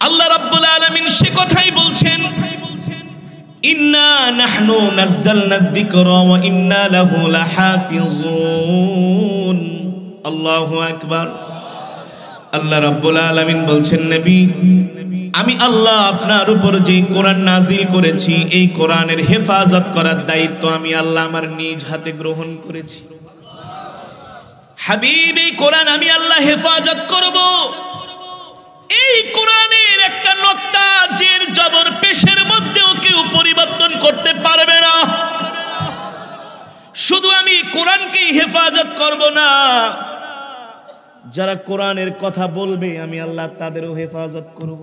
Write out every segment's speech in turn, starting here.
আল্লাহ রাব্বুল আলামিন সে কথাই বলছেন, ইন্না নাহনু নাযালনা যিকরা ওয়া ইন্না লাহু লাহাফিজুন। আল্লাহু আকবার। আল্লাহ রাব্বুল আলামিন বলছেন, নবী, আমি আল্লাহ আপনার উপর যে কোরআন নাজিল করেছি, এই কোরআনের হেফাজত করার দায়িত্ব আমি আল্লাহ আমার নিজ হাতে গ্রহণ করেছি। হাবিব, এই কোরআন আমি আল্লাহ হেফাজত করব। এই কোরআনের একটা নক্তা জের জবর পেশের মধ্যেও কেউ পরিবর্তন করতে পারবে না। শুধু আমি কোরআনকেই হেফাজত করব না। যারা কোরআনের কথা বলবে, আমি আল্লাহ তাদেরও হেফাজত করব।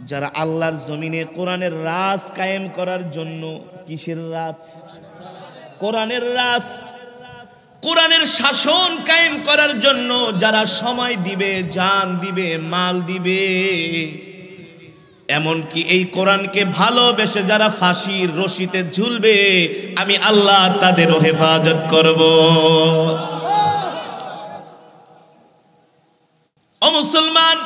যারা আল্লাহর জমিনে কোরআনের রাজ কায়েম করার জন্য কিসের রাজ? কোরআনের রাজ কোরআনের শাসন কায়েম করার জন্য যারা সময় দিবে, জান দিবে, মাল দিবে। এমনকি এই কোরআনকে ভালোবেসে যারা ফাঁসির রশিতে ঝুলবে, আমি আল্লাহ তাদেরও হেফাজত করব। ও মুসলমান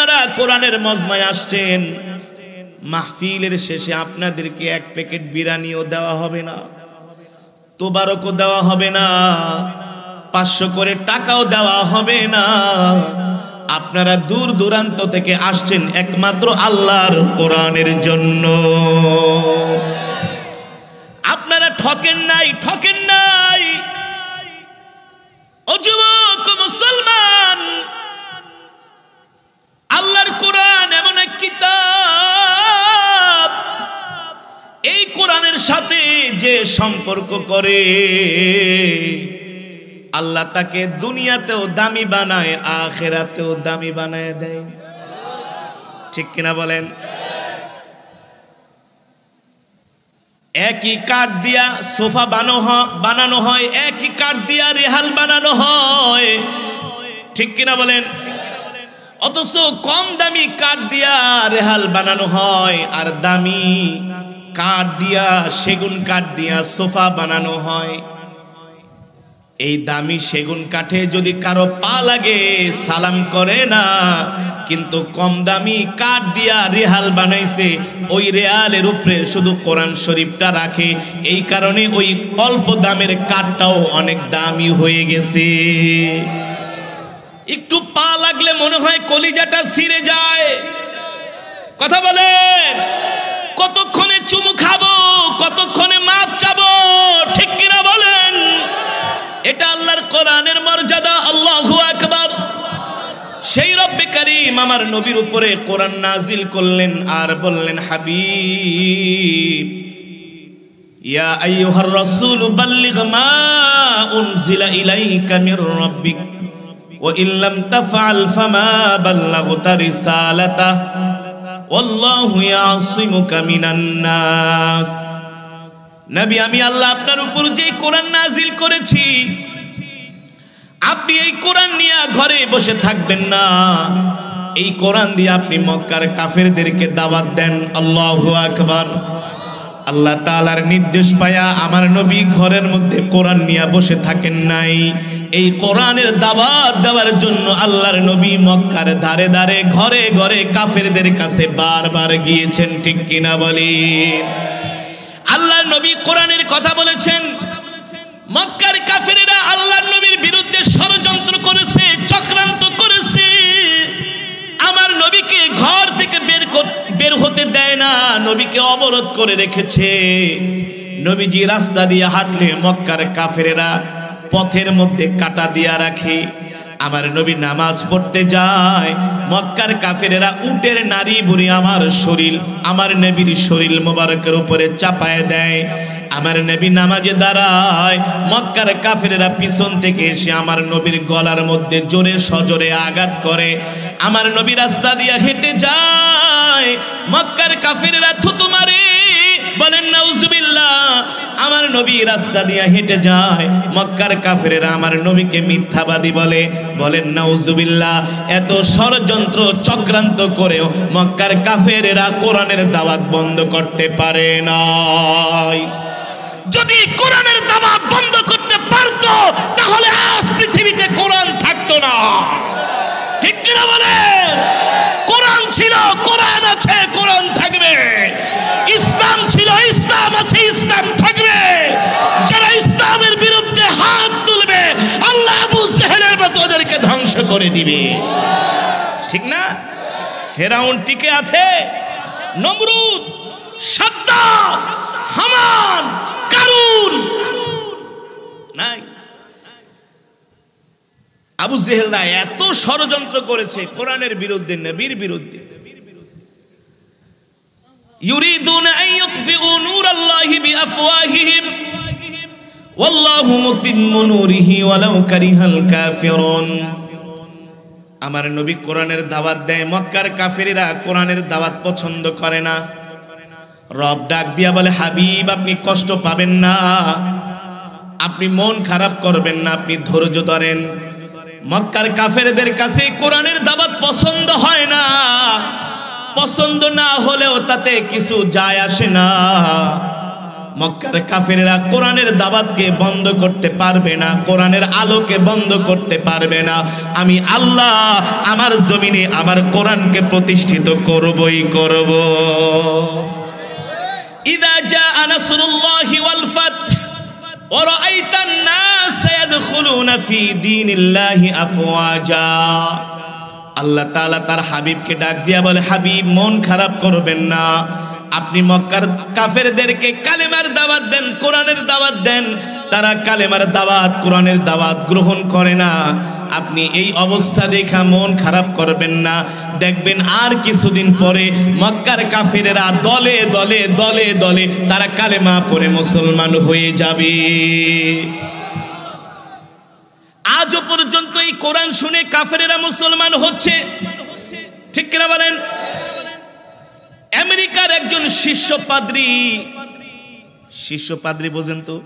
আপনারা কোরআনের মজমায় আসছেন, মাহফিলের শেষে আপনাদেরকে এক প্যাকেট বিরিয়ানিও দেওয়া হবে না, তোবারকও দেওয়া হবে না, পাঁচশো করে টাকাও দেওয়া হবে না। আপনারা দূর দূরান্ত থেকে আসছেন একমাত্র আল্লাহর কোরআনের জন্য। আপনারা ঠকেন নাই ঠকেন নাই। ও যুবক মুসলমান সাথে যে সম্পর্ক করে, আল্লাহ তাকে দুনিয়াতেও দামি বানায়, আখেরাতেও দামি বানায় দেয়। ঠিক কিনা বলেন? একই কাঠ দিয়া সোফা বানো হ- বানানো হয়, একই কাঠ দিয়া রেহাল বানানো হয়। ঠিক কিনা বলেন? অথচ কম দামি কাঠ দিয়া রেহাল বানানো হয়, আর দামি কাঠ দিয়া, সেগুন কাঠ দিয়া সোফা বানানো হয়। এই দামি সেগুন কাঠে যদি কারও পা লাগে, সালাম করে না, কিন্তু কম দামি কাঠ দিয়া রেহাল বানাইছে, ওই রেয়ালের উপরে শুধু কোরআন শরীফটা রাখে। এই কারণে ওই অল্প দামের কাঠটাও অনেক দামি হয়ে গেছে। একটু পা লাগলে মনে হয় কলিজাটা ছিঁড়ে যায়। কথা বলেন। কতক্ষণে চুমু খাব, কতক্ষণে মাপ চাবো, ঠিক কিনা বলেন? এটা আল্লাহর কোরআনের মর্যাদা, আল্লাহু আকবার। সেই রব্বে করিম আমার নবীর উপরে কোরআন নাজিল করলেন আর বললেন, হাবিব, ইয়া আইয়ুহার রাসূল, বাল্লিগ মা উনজিলা ইলাইকা মির রাব্বিক, ওয়া ইন লাম তাফআল ফামা বাল্লাগতা রিসালাতা। নবী, আমি আল্লাহ আপনার উপর যে কোরআন নাজিল করেছি, আপনি এই কোরআন নিয়ে ঘরে বসে থাকবেন না। এই কোরআন দিয়ে আপনি মক্কার কাফেরদেরকে দাওয়াত দেন। আল্লাহু আকবার। আল্লাহ তাআলার নির্দেশ পায়া আমার নবী ঘরের মধ্যে কোরআন নিয়ে বসে থাকেন নাই। এই কোরআনের দাওয়াত দেওয়ার জন্য আল্লাহর নবী মক্কার ধারে ধারে, ঘরে ঘরে কাফেরদের কাছে বারবার গিয়েছেন, ঠিক কিনা বলেন? আল্লাহর নবী কোরআনের কথা বলেছেন, মক্কার কাফেরেরা আল্লাহর নবীর বিরুদ্ধে ষড়যন্ত্র করেছে, চক্রান্ত করেছে। আমার নবীকে ঘর থেকে বের বের হতে দেয় না, নবীকে অবরোধ করে রেখেছে। নবীজি রাস্তা দিয়ে হাঁটলে মক্কার কাফেরেরা পথের মধ্যে কাটা দিয়া রাখে। আমার নবী নামাজ পড়তে যায়, মক্কার কাফেরেরা উটের নারী বুড়ি আমার শরীর, আমার নবীর শরীর মোবারকের উপরে চাপায় দেয়। আমার নবী নামাজে দাঁড়ায়, মক্কার কাফেরেরা পিছন থেকে এসে আমার নবীর গলার মধ্যে জোরে সজোরে আঘাত করে। আমার নবী রাস্তা দিয়া হেঁটে যায়, মক্কার কাফেরেরা থুতু মারে। নবী রাস্তা দিয়ে হেঁটে যায়। মক্কার কাফেরেরা আমার নবীকে মিথ্যাবাদী বলে। বলেন, নাউজুবিল্লাহ, এত ষড়যন্ত্র চক্রান্ত করেও মক্কার কাফেরেরা কোরআনের দাওয়াত বন্ধ করতে পারে নাই। যদি কোরআনের দাওয়াত বন্ধ করতে পারতো, তাহলে আজ পৃথিবীতে কোরআন থাকতো না। ঠিক কিনা বলে কোরআন ছিল, কোরআন আছে, কোরআন থাকবে। ইসলাম ছিল, ইসলাম আছে, ইসলাম থাকবে। যারা ইসলামের বিরুদ্ধে হাত তুলবে, আল্লাহ আবু জেহেলের মতো ওদেরকে ধ্বংস করে দিবে। ঠিক না? ফেরাউন টিকে আছে? নমরুদ, সাদ্দাম, হামান, কারুন। নাই। আবু জেহেলরা এত ষড়যন্ত্র করেছে কোরআনের বিরুদ্ধে, নবীর বিরুদ্ধে। يريدون أن يطفئوا نور الله بأفواههم والله متم نوره ولو كره الكافرون আমার নবী কোরআনের দাওয়াত দেয় মক্কার কাফেরেরা কোরআনের দাওয়াত পছন্দ করে না রব ডাক দিয়া বলে হাবিব আপনি কষ্ট পাবেন না আপনি মন খারাপ করবেন না আপনি ধৈর্য ধরেন মক্কার কাফেরদের কাছে কোরআনের দাওয়াত পছন্দ হয় না পছন্দ না হলেও তাতে কিছু যায় আসে না। মক্কার কাফেরা কোরআনের দাবাতকে বন্ধ করতে পারবে না, কোরআনের আলোকে বন্ধ করতে পারবে না। আমি আল্লাহ আমার জমিনে আমার কোরআনকে প্রতিষ্ঠিত করবই করব। ইদা জা আনাসুল্লাহি ওয়াল ফাতহ ওয়া রাআইতান নাস ফি দীনিল্লাহি আফওয়াজা। আল্লাহ তাআলা তার হাবিবকে ডাক দিয়া বলে, হাবিব, মন খারাপ করবেন না। আপনি মক্কার কাফেরদেরকে কালেমার দাওয়াত দেন, কোরআনের দাওয়াত দেন। তারা কালেমার দাওয়াত, কোরআনের দাওয়াত গ্রহণ করে না। আপনি এই অবস্থা দেখা মন খারাপ করবেন না। দেখবেন আর কিছুদিন পরে মক্কার কাফেরেরা দলে দলে দলে দলে তারা কালেমা পরে মুসলমান হয়ে যাবে। আজও পর্যন্ত এই কোরআন শুনে কাফেরেরা মুসলমান হচ্ছে। ঠিক কিনা বলেন? আমেরিকার একজন শিষ্য পাদ্রী। শিষ্য পাদ্রী বোঝেন তো?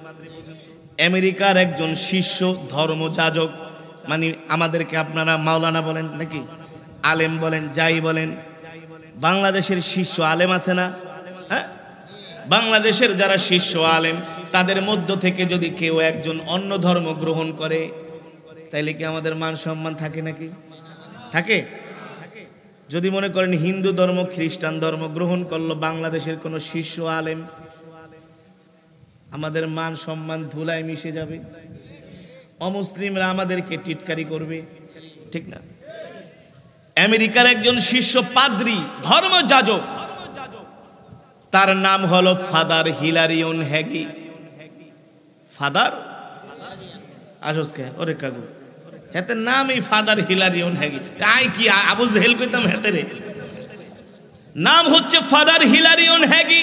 আমেরিকার একজন শিষ্য ধর্মযাজক। মানে আমাদেরকে আপনারা মাওলানা বলেন নাকি? আলেম বলেন, যাই বলেন। বাংলাদেশের শিষ্য আলেম আছে না? হ্যাঁ? বাংলাদেশের যারা শিষ্য আলেম, তাদের মধ্য থেকে যদি কেউ একজন অন্য ধর্ম গ্রহণ করে তাইলে কি আমাদের মান সম্মান থাকে নাকি? থাকে? যদি মনে করেন হিন্দু ধর্ম, খ্রিস্টান ধর্ম গ্রহণ করল বাংলাদেশের কোনো শিষ্য আলেম, আমাদের মান সম্মান ধুলায় মিশে যাবে। অমুসলিমরা আমাদেরকে টিটকারি করবে। ঠিক না? আমেরিকার একজন শিষ্য পাদ্রী, ধর্ম যাজক, তার নাম হলো ফাদার হিলারিয়ন হ্যাগি ফাদার? আসসকে, ওরে কাগু হেতে নাম এই ফাদার হিলারিয়ন হ্যাগি। তাই কি আবু জেহেল কইতাম হেতে রে? নাম হচ্ছে ফাদার হিলারিয়ন হ্যাগি।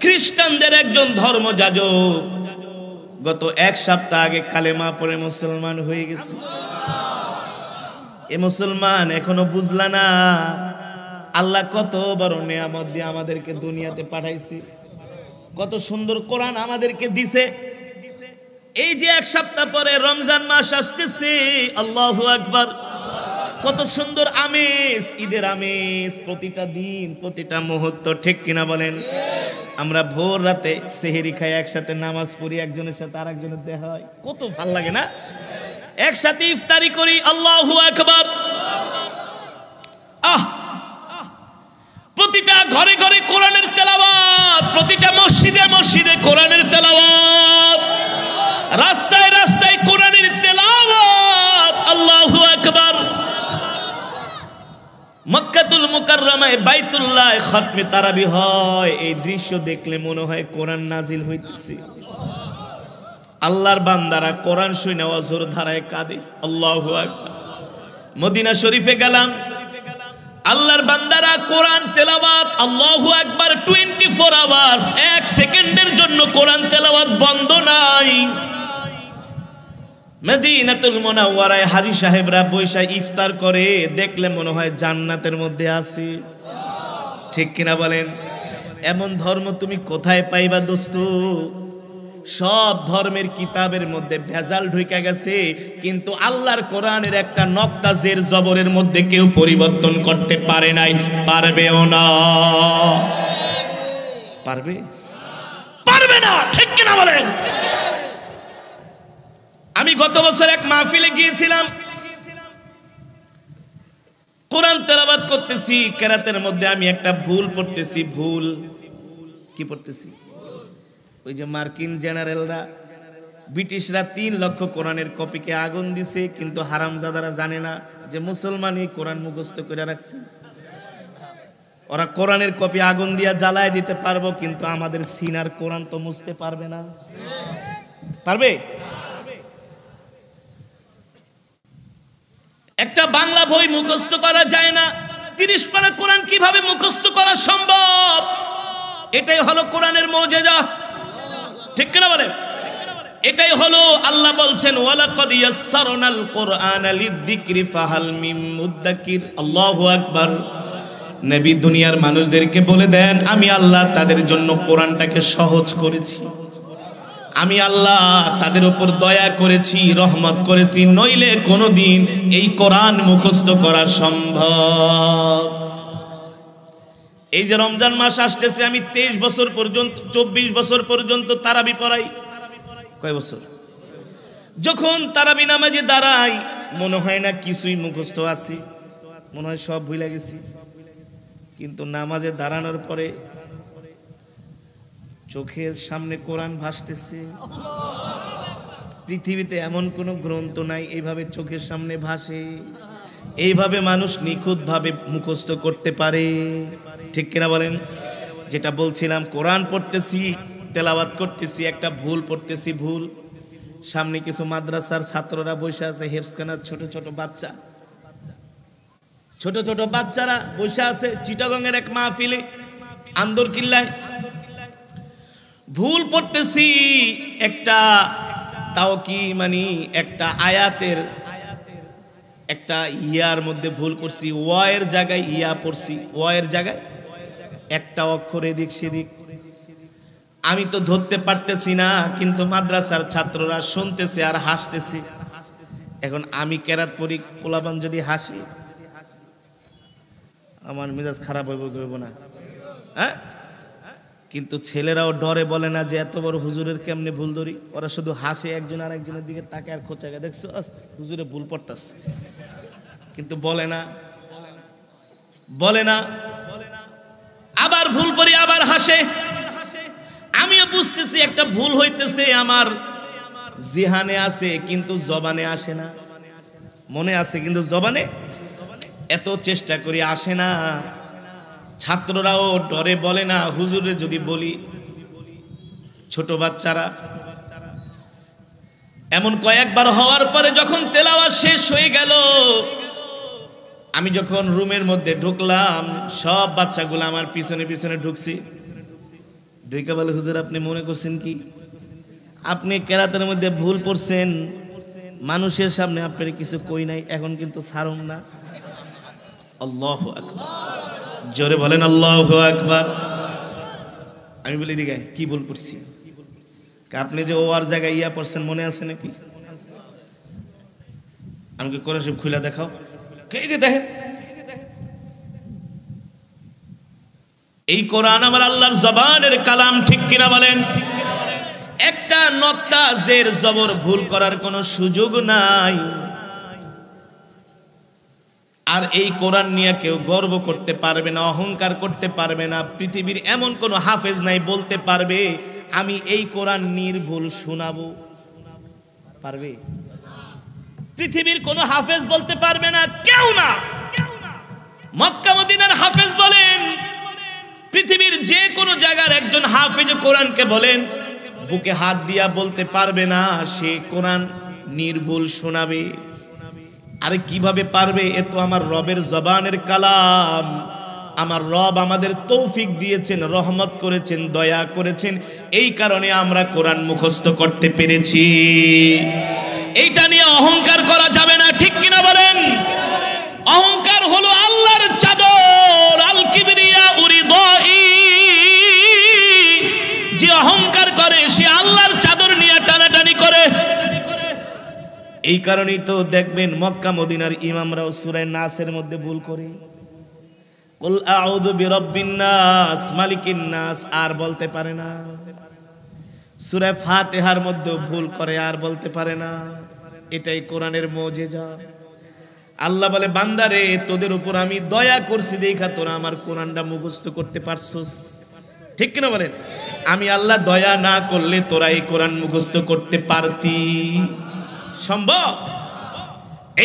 খ্রিস্টানদের একজন ধর্মযাজক। গত এক সপ্তাহ আগে কালেমা পরে মুসলমান হয়ে গেছে। এ মুসলমান এখনও বুঝলা না, আল্লাহ কত বড় নিয়ামত দিয়ে আমাদেরকে দুনিয়াতে পাঠাইছে। কত সুন্দর কোরআন আমাদেরকে দিছে। এই যে এক সপ্তাহ পরে রমজান মাস আসতেছে, আল্লাহ আকবার। কত সুন্দর আমেজ ঈদের আমেজ প্রতিটা দিন, প্রতিটা মুহূর্ত, ঠিক কিনা বলেন? আমরা ভোর রাতে সেহেরি খাই, একসাথে নামাজ পড়ি, একজনের সাথে আর একজনের দেখা হয়। কত ভালো লাগে না? একসাথে ইফতারি করি, আল্লাহ আকবার। আহ! প্রতিটা ঘরে ঘরে কোরআনের তেলাওয়াত, প্রতিটা মসজিদে মসজিদে কোরআনের তেলাওয়াত। রাস্তায় রাস্তায় কোরআনের তেলাওয়াত, আল্লাহু আকবার। মক্কাতুল মুকাররমায় বাইতুল্লাহ খতমে তারাবি হয়। এই দৃশ্য দেখলে মনে হয় কোরআন নাজিল হইতেছে। আল্লাহর বান্দারা কোরআন শুনে অজর ধারায় কাঁদে। আল্লাহু মদিনা শরীফে গেলাম। আল্লাহর বান্দারা কোরআন তেলাওয়াত, আল্লাহু আকবার 24 আওয়ার্স, এক সেকেন্ডের জন্য কোরআন তেলাওয়াত বন্ধ নাই। মদিনাতুল মুনাওয়ারায় হাজী সাহেবরা বৈশা ইফতার করে দেখলে মনে হয় জান্নাতের মধ্যে আছি। ঠিক কিনা বলেন? এমন ধর্ম তুমি কোথায় পাইবা দোস্ত? সব ধর্মের কিতাবের মধ্যে ভেজাল ঢুকে গেছে, কিন্তু আল্লাহর কোরআনের একটা নক্তা জের জবরের মধ্যে কেউ পরিবর্তন করতে পারে নাই, পারবেও না। পারবে? পারবে না, ঠিক কিনা বলেন? আমি গত বছর এক মাহফিলে গিয়েছিলাম। কোরআন তেলাবাদ করতেছি, কেরাতের মধ্যে আমি একটা ভুল পড়তেছি, ভুল। কি পড়তেছি? ওই যে মার্কিন জেনারেলরা, ব্রিটিশরা তিন লক্ষ কোরআনের কপিকে আগুন দিছে, কিন্তু হারামজাদারা জানে না যে মুসলমানই কোরআন মুখস্থ করে রাখছে। ওরা কোরআনের কপি আগুন দিয়া জ্বালায় দিতে পারব, কিন্তু আমাদের সিনার কোরআন তো মুছতে পারবে না। পারবে? একটা বাংলা বই মুখস্থ করা যায় না। তিরিশ পারা কোরআন কীভাবে মুখস্থ করা সম্ভব? এটাই হলো কোরআনের মৌজেজা। ঠিক কিনা বলে? এটাই হলো আল্লাহ বলছেন, ওয়ালাকাদ ইয়াসসারনাল কোরআন লিযিকরি ফাহাল মিম মুদ্দাকির। আল্লাহু আকবার। নবী দুনিয়ার মানুষদেরকে বলে দেন, আমি আল্লাহ তাদের জন্য কোরআনটাকে সহজ করেছি। আমি আল্লাহ তাদের উপর দয়া করেছি, রহমত করেছি, নইলে কোনোদিন এই কোরআন মুখস্থ করা সম্ভব। এই যে রমজান মাস আসতেছে, আমি তেইশ বছর পর্যন্ত, চব্বিশ বছর পর্যন্ত তারাবি পড়াই। কয় বছর? যখন তারাবি নামাজে দাঁড়াই, মনে হয় না কিছুই মুখস্থ আছে। মনে হয় সব ভুলে গেছি। কিন্তু নামাজে দাঁড়ানোর পরে চোখের সামনে কোরআন ভাসতেছে। পৃথিবীতে এমন কোনো গ্রন্থ নাই এইভাবে চোখের সামনে ভাসে। এইভাবে মানুষ নিখুঁতভাবে মুখস্থ করতে পারে। ঠিক কিনা বলেন? যেটা বলছিলাম, কোরআন পড়তেছি, তেলাওয়াত করতেছি, একটা ভুল পড়তেছি, ভুল। সামনে কিছু মাদ্রাসার ছাত্ররা বসে আছে হেফসখানার ছোট ছোট বাচ্চা। ছোট ছোট বাচ্চারা বসে আছে চিটাগংয়ের এক মাহফিলে আন্দর কিল্লায় ভুল পড়তেছি একটা তাও কি মানে একটা আয়াতের, একটা ইয়ার মধ্যে ভুল করছি, ওয়ের জায়গায় ইয়া পড়ছি, ওয়ের জায়গায় একটা অক্ষর এদিক সেদিক। আমি তো ধরতে পারতেছি না, কিন্তু মাদ্রাসার ছাত্ররা শুনতেছে আর হাসতেছে। এখন আমি কেরাত পড়ি, পোলাপান যদি হাসি, আমার মেজাজ খারাপ হইব না? হ্যাঁ? কিন্তু ছেলেরাও ডরে বলে না যে এত বড় হুজুরের কেমনে ভুল ধরি? ওরা শুধু হাসে, একজন আর একজনের দিকে তাকে আর খোঁচাকে দেখছ? হুজুরে ভুল পড়তাছে। কিন্তু বলে না বলে না, আবার ভুল করি, আবার হাসে। আমিও বুঝতেছি একটা ভুল হইতেছে আমার। জিহানে আছে, কিন্তু জবানে আসে না। মনে আছে, কিন্তু জবানে এত চেষ্টা করি, আসে না। ছাত্ররাও ডরে বলে না, হুজুরে যদি বলি, ছোট বাচ্চারা। এমন কয়েকবার হওয়ার পরে যখন তেলাওয়া শেষ হয়ে গেল, আমি যখন রুমের মধ্যে ঢুকলাম, সব বাচ্চাগুলো আমার পিছনে পিছনে ঢুকছি। ঢুকে বলে, হুজুর, আপনি মনে করছেন কি? আপনি কেরাতের মধ্যে ভুল পড়ছেন। মানুষের সামনে আপনার কিছু কই নাই, এখন কিন্তু ছাড়ুন না। আল্লাহ আকবার। জোরে বলেন, আল্লাহ একবার আমি বলি দিকে কি ভুল করছি? আপনি যে ও আর জায়গায় ইয়া পড়ছেন, মনে আছে নাকি? আমাকে করে সব খুলে দেখাও। এই যে দেখেন। এই কোরআন আমার আল্লাহর জবানের কালাম ঠিক কিনা বলেন? একটা নক্তা জের জবর ভুল করার কোনো সুযোগ নাই। আর এই কোরআন নিয়ে কেউ গর্ব করতে পারবে না, অহংকার করতে পারবে না, পৃথিবীর এমন কোনো হাফেজ নাই বলতে পারবে, আমি এই কোরআন নির্ভুল শোনাবো। পারবে? পৃথিবীর কোনো হাফেজ বলতে পারবে না, কেউ না। মক্কা মদিনার হাফেজ বলেন, পৃথিবীর যে কোনো জায়গার একজন হাফেজ কোরআনকে বলেন, বুকে হাত দিয়া বলতে পারবে না, সে কোরআন নির্ভুল শোনাবে। আরে কীভাবে পারবে? এ তো আমার রবের জবানের কালাম। আমার রব আমাদের তৌফিক দিয়েছেন, রহমত করেছেন, দয়া করেছেন। এই কারণে আমরা কোরআন মুখস্থ করতে পেরেছি। এইটা নিয়ে অহংকার করা যাবে না, ঠিক কিনা বলেন? অহংকার হলো আল্লাহর চাদর আল কিবরিয়া উরিদই যে অহংকার করে, সে আল্লাহর চাদর এই কারণেই তো দেখবেন মক্কা মদিনার ইমামরাও সুরায় নাসের মধ্যে ভুল করে। কুল আউযু বিরাব্বিন নাস, মালিকিন নাস, আর বলতে পারে না। সূরা ফাতিহার মধ্যে ভুল করে, আর বলতে পারে না। এটাই কোরআনের মুজিজা। আল্লাহ বলে, বান্দারে, তোদের উপর আমি দয়া করছি, দেখা তোরা আমার কোরআনটা মুখস্থ করতে পারছস। ঠিক কিনা বলেন? আমি আল্লাহ দয়া না করলে তোরা এই কোরআন মুখস্থ করতে পারতি। সম্ভব?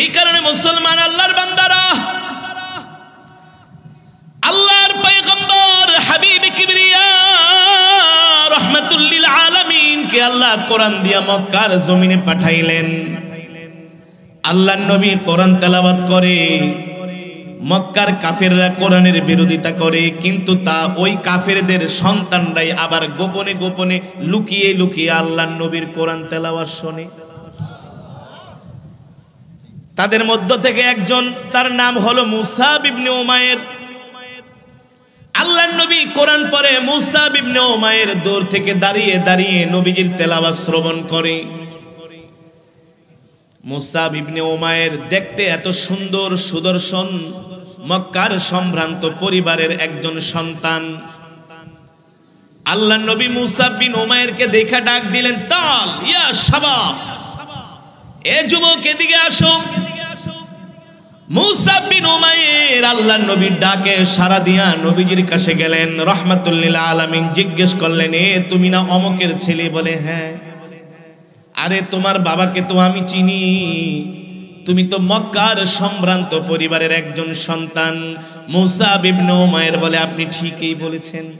এই কারণে মুসলমান আল্লাহর বান্দারা, আল্লাহর পয়গম্বর হাবিব কিবরিয়া রহমাতুল্লিল আলামিন কে আল্লাহ কোরআন দিয়া মক্কার জমিনে পাঠাইলেন। আল্লাহ নবী কোরআন তেলাওয়াত করে, মক্কার কাফেররা কোরআনের বিরোধিতা করে, কিন্তু তা ওই কাফেরদের সন্তানরাই আবার গোপনে গোপনে লুকিয়ে লুকিয়ে আল্লাহ নবীর কোরআন তেলাওয়াত শোনে। তাদের মধ্য থেকে একজন, তার নাম হলো মুসা বিবনে ওমায়ের আল্লাহ নবী কোরআন পরে মুসা বিবনে ওমায়ের দূর থেকে দাঁড়িয়ে দাঁড়িয়ে নবীজির তেলাওয়াত শ্রবণ করে। মুসা বিবনে ওমায়ের দেখতে এত সুন্দর সুদর্শন, মক্কার সম্ভ্রান্ত পরিবারের একজন সন্তান। আল্লাহ নবী মুসা বিন ওমায়েরকে দেখা ডাক দিলেন, তাল, ইয়া শাবাব, এ যুবক এদিকে আসো। নবীর ডাকে কাছে গেলেন জিজ্ঞেস করলেন, এ, তুমি না ছেলে? বলে হ্যাঁ। আরে, তোমার বাবাকে তো আমি চিনি। তুমি তো সম্ভ্রান্ত পরিবারের একজন সন্তান। মুসা বিবনে উমাইর বলে, আপনি ঠিকই বলেছেন।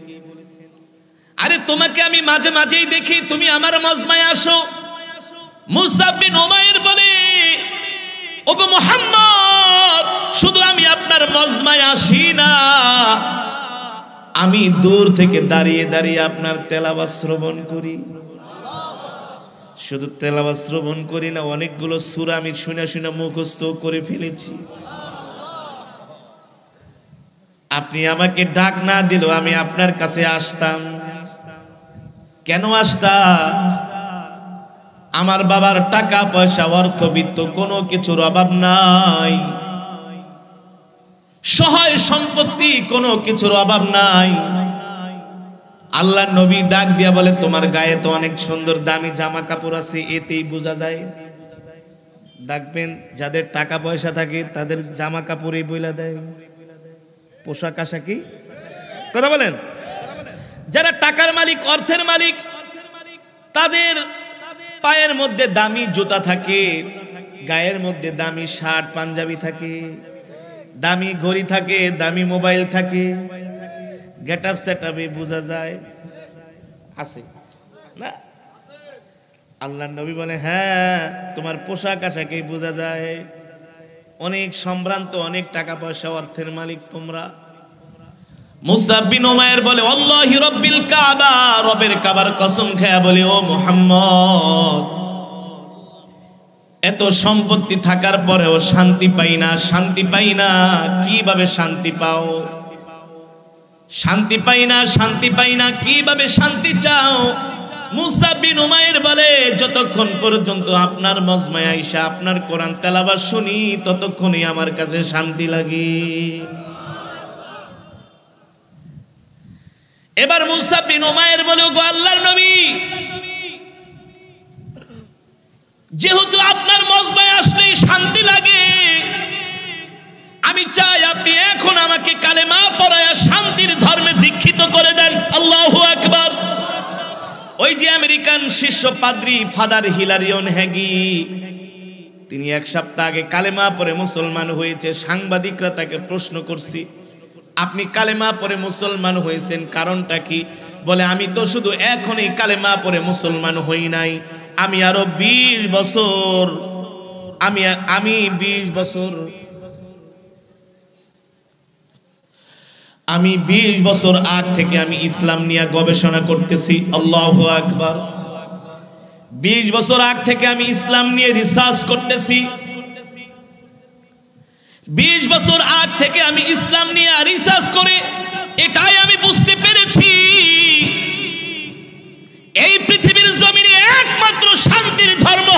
আরে, তোমাকে আমি মাঝে মাঝেই দেখি, তুমি আমার মজমায় আসো। মুসা বিন বলে, ওগো মোহাম্মদ শুধু আমি আপনার মজমায় আসি না। আমি দূর থেকে দাঁড়িয়ে দাঁড়িয়ে আপনার তেলাবাস শ্রবণ করি। শুধু তেলাবাস শ্রবণ করি না, অনেকগুলো সুর আমি শুনে শুনে মুখস্থ করে ফেলেছি। আপনি আমাকে ডাক না দিলেও আমি আপনার কাছে আসতাম। কেন আসতাম? আমার বাবার টাকা পয়সা অর্থবিত্ত কোনো কিছুর অভাব নাই। সহায় সম্পত্তি কোনো কিছুর অভাব নাই। আল্লাহ নবী ডাক দিয়া বলে, তোমার গায়ে তো অনেক সুন্দর দামি জামা কাপড় আছে, এতেই বোঝা যায়। দেখবেন যাদের টাকা পয়সা থাকে, তাদের জামা কাপড়ই বইলা দেয়। পোশাক আশাকি কথা বলেন। যারা টাকার মালিক, অর্থের মালিক, তাদের পায়ের মধ্যে দামি জুতা থাকে, গায়ের মধ্যে দামি শার্ট, পাঞ্জাবি থাকে। দামি ঘড়ি থাকে, দামি মোবাইল থাকে গেট আপ সেট আপে বোঝা যায়, আছে। না? আল্লাহ নবী বলে হ্যাঁ তোমার পোশাক আশাকেই বোঝা যায়। অনেক সম্ভ্রান্ত, অনেক টাকা পয়সা অর্থের মালিক তোমরা। মুসাব্বিন ওমায়ের বলে, আল্লাহি রব্বিল কাবা, রবের কাবার কসম খেয়া বলে, ও মোহাম্মদ। এত সম্পত্তি থাকার পরেও শান্তি পাই না, শান্তি পাই না, কীভাবে শান্তি পাও? শান্তি পাই না, শান্তি পাই না, কীভাবে শান্তি চাও? মুসা বিন উমায়ের বলে, যতক্ষণ পর্যন্ত আপনার মজমায় আইসা আপনার কোরআন তেলাবার শুনি, ততক্ষণই আমার কাছে শান্তি লাগে। এবার মুসা বিন উমায়ের বলে গো আল্লাহর নবী যেহেতু আপনার মজমায় আসলেই শান্তি লাগে, আমি চাই আপনি এখন আমাকে কালেমা পড়ায়া শান্তির ধর্মে দীক্ষিত করে দেন। আল্লাহ আকবার। ওই যে আমেরিকান শীর্ষ পাদ্রি, ফাদার হিলারিয়ন হ্যাগি, তিনি এক সপ্তাহ আগে কালেমা পরে মুসলমান হয়েছে, সাংবাদিকরা তাকে প্রশ্ন করছি, আপনি কালেমা পরে মুসলমান হয়েছেন কারণটা কি? বলে, আমি তো শুধু এখনই কালেমা পরে মুসলমান হই নাই। আমি আরও ২০ বছর, আমি আমি ২০ বছর, আমি ২০ বছর আগ থেকে আমি ইসলাম নিয়ে গবেষণা করতেছি, আল্লাহ আকবার। ২০ বছর আগ থেকে আমি ইসলাম নিয়ে রিসার্চ করতেছি। ২০ বছর আগ থেকে আমি ইসলাম নিয়ে রিসার্চ করে, এটাই আমি বুঝতে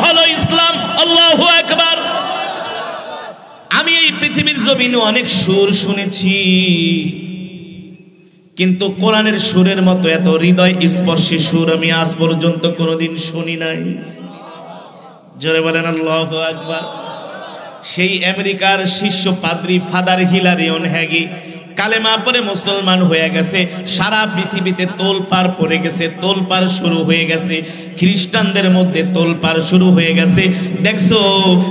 হলো ইসলাম, আল্লাহ একবার আমি এই পৃথিবীর জমিন অনেক সুর শুনেছি, কিন্তু কোরআনের সুরের মতো এত হৃদয় স্পর্শী সুর আমি আজ পর্যন্ত কোনোদিন শুনি নাই। জোরে বলেন, আল্লাহ একবার সেই আমেরিকার শিষ্য পাদ্রী ফাদার হিলারিয়ন হ্যাগি কালেমা পরে মুসলমান হয়ে গেছে, সারা পৃথিবীতে তোলপার পড়ে গেছে তোলপার শুরু হয়ে গেছে, খ্রিস্টানদের মধ্যে তোলপার শুরু হয়ে গেছে। দেখছ,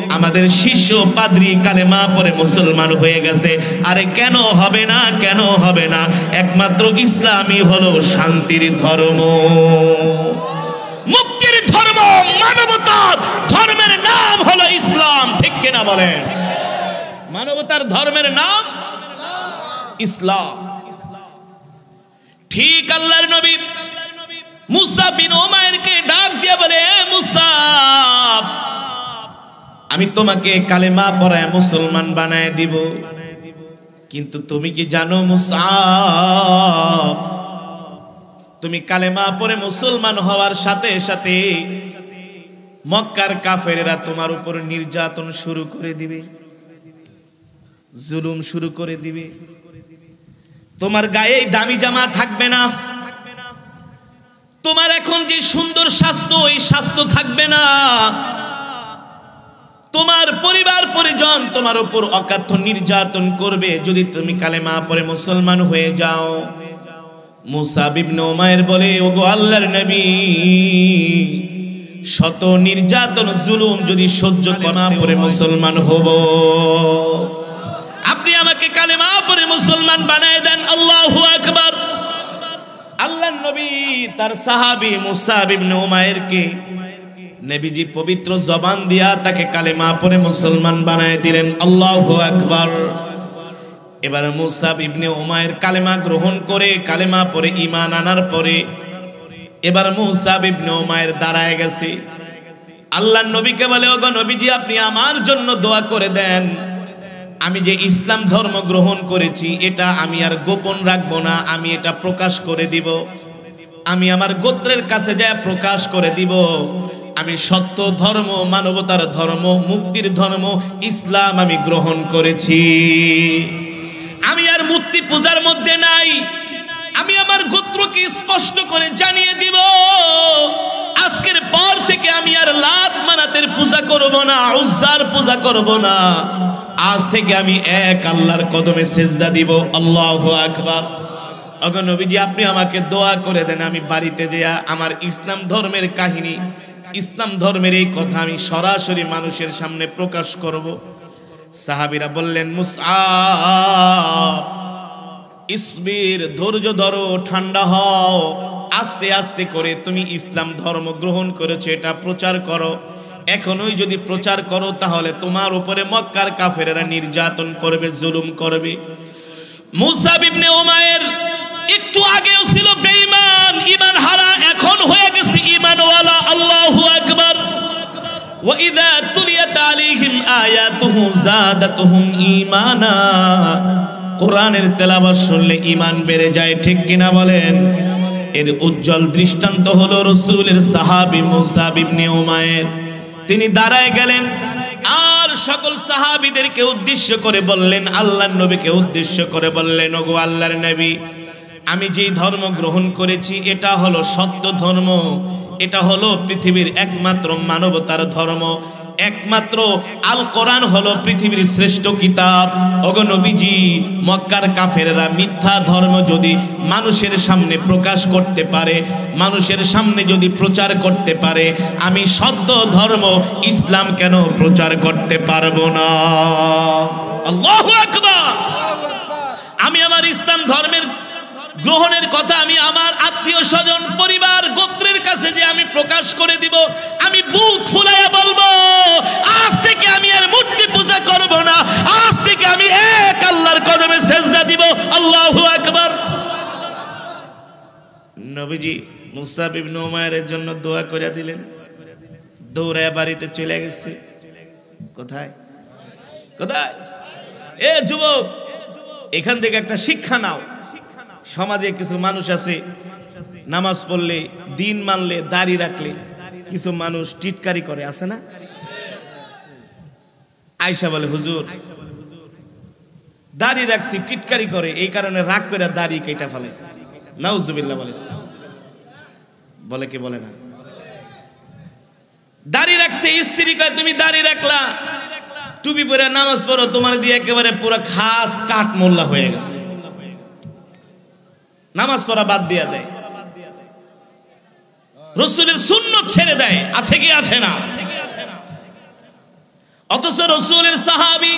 আমাদের শিষ্য পাদ্রি কালেমা পরে মুসলমান হয়ে গেছে। আরে কেন হবে না, কেন হবে না? একমাত্র ইসলামই হলো শান্তির ধর্ম। মুক্তির ধর্ম, মানবতার ধর্মের নাম হলো ইসলাম। ঠিক কিনা বলেন? মানবতার ধর্মের নাম ইসলাম। ঠিক আল্লাহর নবী মুসা বিন ওমায়েরকে ডাক দিয়ে বলে মুসা, আমি তোমাকে কালেমা পড়ায় মুসলমান বানায় দিব। কিন্তু তুমি কি জানো মুসা, তুমি কালেমা পরে মুসলমান হওয়ার সাথে সাথে মক্কার কাফেরেরা তোমার উপর নির্যাতন শুরু করে দিবে, জুলুম শুরু করে দিবে। তোমার গায়ে দামি জামা থাকবে না। তোমার এখন যে সুন্দর স্বাস্থ্য ওই স্বাস্থ্য থাকবে না। তোমার পরিবার পরিজন তোমার উপর অকাথ্য নির্যাতন করবে। যদি তুমি কালেমা পরে মুসলমান হয়ে যাও। মুসা বিবনে ওমায়ের বলে ওগো আল্লাহর নবী শত নির্যাতন জুলুম যদি সহ্য করা পরে মুসলমান হব। আমাকে কালেমা পরে মুসলমান বানায় দেন, আল্লাহু আকবার। আল্লাহ নবী তার সাহাবী মুসা বিবনে উমায়েরকে নবীজি পবিত্র জবান দিয়া তাকে কালেমা পরে মুসলমান বানায় দিলেন, আল্লাহু আকবার। এবার মুসা ইবনে উমায়ের কালেমা গ্রহণ করে, কালেমা পরে ইমান আনার পরে এবার মুসা ইবনে উমায়ের দাঁড়ায় গেছে। আল্লাহ নবীকে বলে, ওগো নবীজি, আপনি আমার জন্য দোয়া করে দেন। আমি যে ইসলাম ধর্ম গ্রহণ করেছি, এটা আমি আর গোপন রাখব না, আমি এটা প্রকাশ করে দিব। আমি আমার গোত্রের কাছে যা প্রকাশ করে দিব, আমি সত্য ধর্ম, মানবতার ধর্ম, মুক্তির ধর্ম, ইসলাম আমি গ্রহণ করেছি। আমি আর মূর্তি পূজার মধ্যে নাই, আমি আমার গোত্রকে স্পষ্ট করে জানিয়ে দিব, আজকের পর থেকে আমি আর লাত মানাতের পূজা করব না, উজ্জার পূজা করব না। আজ থেকে আমি এক আল্লাহর কদমে সেজদা দিব। আল্লাহ আকবার। অগো নবীজি, আপনি আমাকে দোয়া করে দেন, আমি বাড়িতে যেয়া আমার ইসলাম ধর্মের কাহিনী, ইসলাম ধর্মের এই কথা আমি সরাসরি মানুষের সামনে প্রকাশ করব। সাহাবিরা বললেন মুসআব ইসবির ধৈর্য ধরো, ঠান্ডা হও। আস্তে আস্তে করে তুমি ইসলাম ধর্ম গ্রহণ করেছ, এটা প্রচার করো। এখনোই যদি প্রচার করো তাহলে তোমার উপরে মক্কার কাফেরেরা নির্যাতন করবে জুলুম করবে মুসা বিবনে ওমায়ের একটু আগেও ছিল বেঈমান ঈমান হারা এখন হয়ে গেছে ঈমানওয়ালা আল্লাহু আকবার وإذا تليت عليهم آياته زادتهم إيمانا কোরআনের তেলাবাত শুনলে ঈমান বেড়ে যায় ঠিক কিনা বলেন এর উজ্জ্বল দৃষ্টান্ত হলো রসুলের সাহাবী মুসা ইবনে উমায়ের তিনি দাঁড়ায় গেলেন। আর সকল সাহাবিদেরকে উদ্দেশ্য করে বললেন, আল্লাহর নবীকে উদ্দেশ্য করে বললেন, ওগো আল্লাহর নবী, আমি যেই ধর্ম গ্রহণ করেছি, এটা হলো সত্য ধর্ম। এটা হলো পৃথিবীর একমাত্র মানবতার ধর্ম। একমাত্র আল কোরআন হলো পৃথিবীর শ্রেষ্ঠ কিতাব। ওগো নবীজি, মক্কার কাফেররা মিথ্যা ধর্ম যদি মানুষের সামনে প্রকাশ করতে পারে, মানুষের সামনে যদি প্রচার করতে পারে, আমি সত্য ধর্ম ইসলাম কেন প্রচার করতে পারব না? আমি আমার ইসলাম ধর্মের গ্রহণের কথা আমি আমার আত্মীয় স্বজন পরিবার গোত্রের কাছে যে আমি প্রকাশ করে দিব আমি বুক ফুলাইয়া বলব আজ থেকে আমি আর মূর্তি পূজা করব না। আজ থেকে আমি এক আল্লাহর কদমে সেজদা দিব। আল্লাহু আকবার। নবীজি মুসা ইবনে উমায়ের জন্য দোয়া করে দিলেন। দৌড়ায় বাড়িতে চলে গেছে। কোথায়? কোথায়? এ যুবক এখান থেকে একটা শিক্ষা নাও। সমাজে কিছু মানুষ আছে, নামাজ পড়লে, দিন মানলে, দাড়ি রাখলে, কিছু মানুষ টিটকারি করে, আছে না? আয়সা বলে, হুজুর, দাড়ি রাখছি, টিটকারি করে, এই কারণে রাগ করে দাড়ি কেটে ফেলাইছে। নাউজুবিল্লাহ বলে। বলে কি বলে না? দাড়ি রাখছে, স্ত্রী কয়, তুমি দাড়ি রাখলা, টুপি পরে নামাজ পড়ো, তোমার দিয়ে একেবারে পুরো খাস কাঠ মোল্লা হয়ে গেছে। নামাজ পড়া বাদ দিয়া দেয়। রসুলের শূন্য ছেড়ে দেয়। আছে কি, আছে না? অথচ রসুলের সাহাবি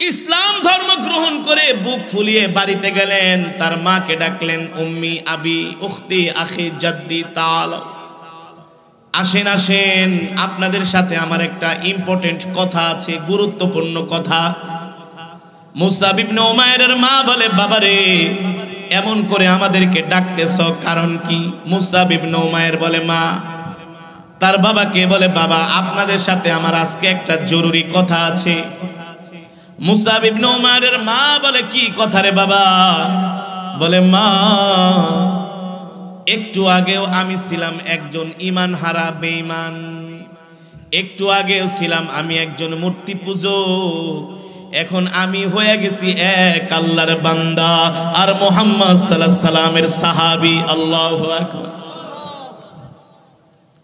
ইসলাম ধর্ম গ্রহণ করে বুক ফুলিয়ে বাড়িতে গেলেন। তার মাকে ডাকলেন, উম্মি, আবি, উখতি, আখি, জাদ্দি, তাল। আসেন আসেন, আপনাদের সাথে আমার একটা ইম্পর্টেন্ট কথা আছে, গুরুত্বপূর্ণ কথা। মুসা বিবনে ওমায়ের মা বলে, বাবারে এমন করে আমাদেরকে ডাকতেছ, কারণ কি? মুসা বিবনে ওমায়ের বলে, মা, তার বাবাকে বলে, বাবা, আপনাদের সাথে আমার আজকে একটা জরুরি কথা আছে। মুসা বিবনে ওমায়ের মা বলে, কি কথা রে বাবা? বলে, মা, একটু আগেও আমি ছিলাম একজন ইমান হারা বেঈমান। একটু আগেও ছিলাম আমি একজন মূর্তি পুজো এখন আমি হয়ে গেছি এক আল্লাহর বান্দা। আর মোহাম্মদ সাল্লাহ সাল্লামের সাহাবি, আল্লাহ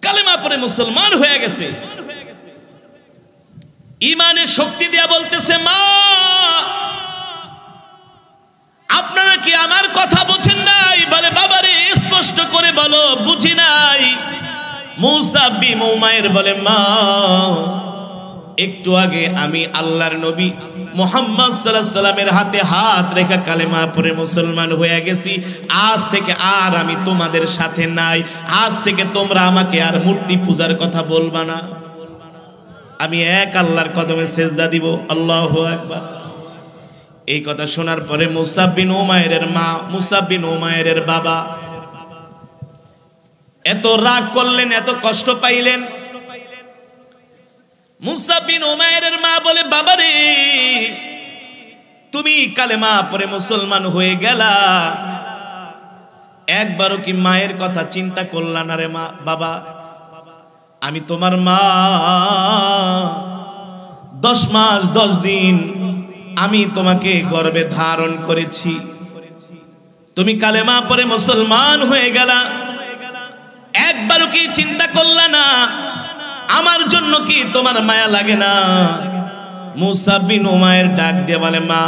কালেমা পরে মুসলমান হয়ে গেছে। ইমানের শক্তি দিয়া বলতেছে, মা, আপনারা কি আমার কথা বোঝেন নাই? বলে, বাবারে, স্পষ্ট করে বলো, বুঝি নাই। মুসাব্বি মৌমায়ের বলে, মা, একটু আগে আমি আল্লাহর নবী মোহাম্মদ সাল্লাহ সাল্লামের হাতে হাত রেখা কালেমা পরে মুসলমান হয়ে গেছি। আজ থেকে আর আমি তোমাদের সাথে নাই। আজ থেকে তোমরা আমাকে আর মূর্তি পূজার কথা বলবা না। আমি এক আল্লাহর কদমে সেজদা দিব। আল্লাহ একবার এই কথা শোনার পরে মুসাব্বিন ওমায়ের মা মুসাব্বিন ওমায়ের বাবা এত রাগ করলেন, এত কষ্ট পাইলেন। মুসাবিন ওমায়ের মা বলে তুমি কালেমা পরে মুসলমান হয়ে গেলা। একবারও কি মায়ের কথা চিন্তা করলা না রে মা? বাবা, আমি তোমার মা। দশ মাস, দশ দিন আমি তোমাকে গর্বে ধারণ করেছি। তুমি কালেমা পরে মুসলমান হয়ে গেলা। একবারও কি চিন্তা করলা না? আমার জন্য কি তোমার মায়া লাগে না? মুসাবিন ওমায়ের ডাক দিয়ে বলে, মা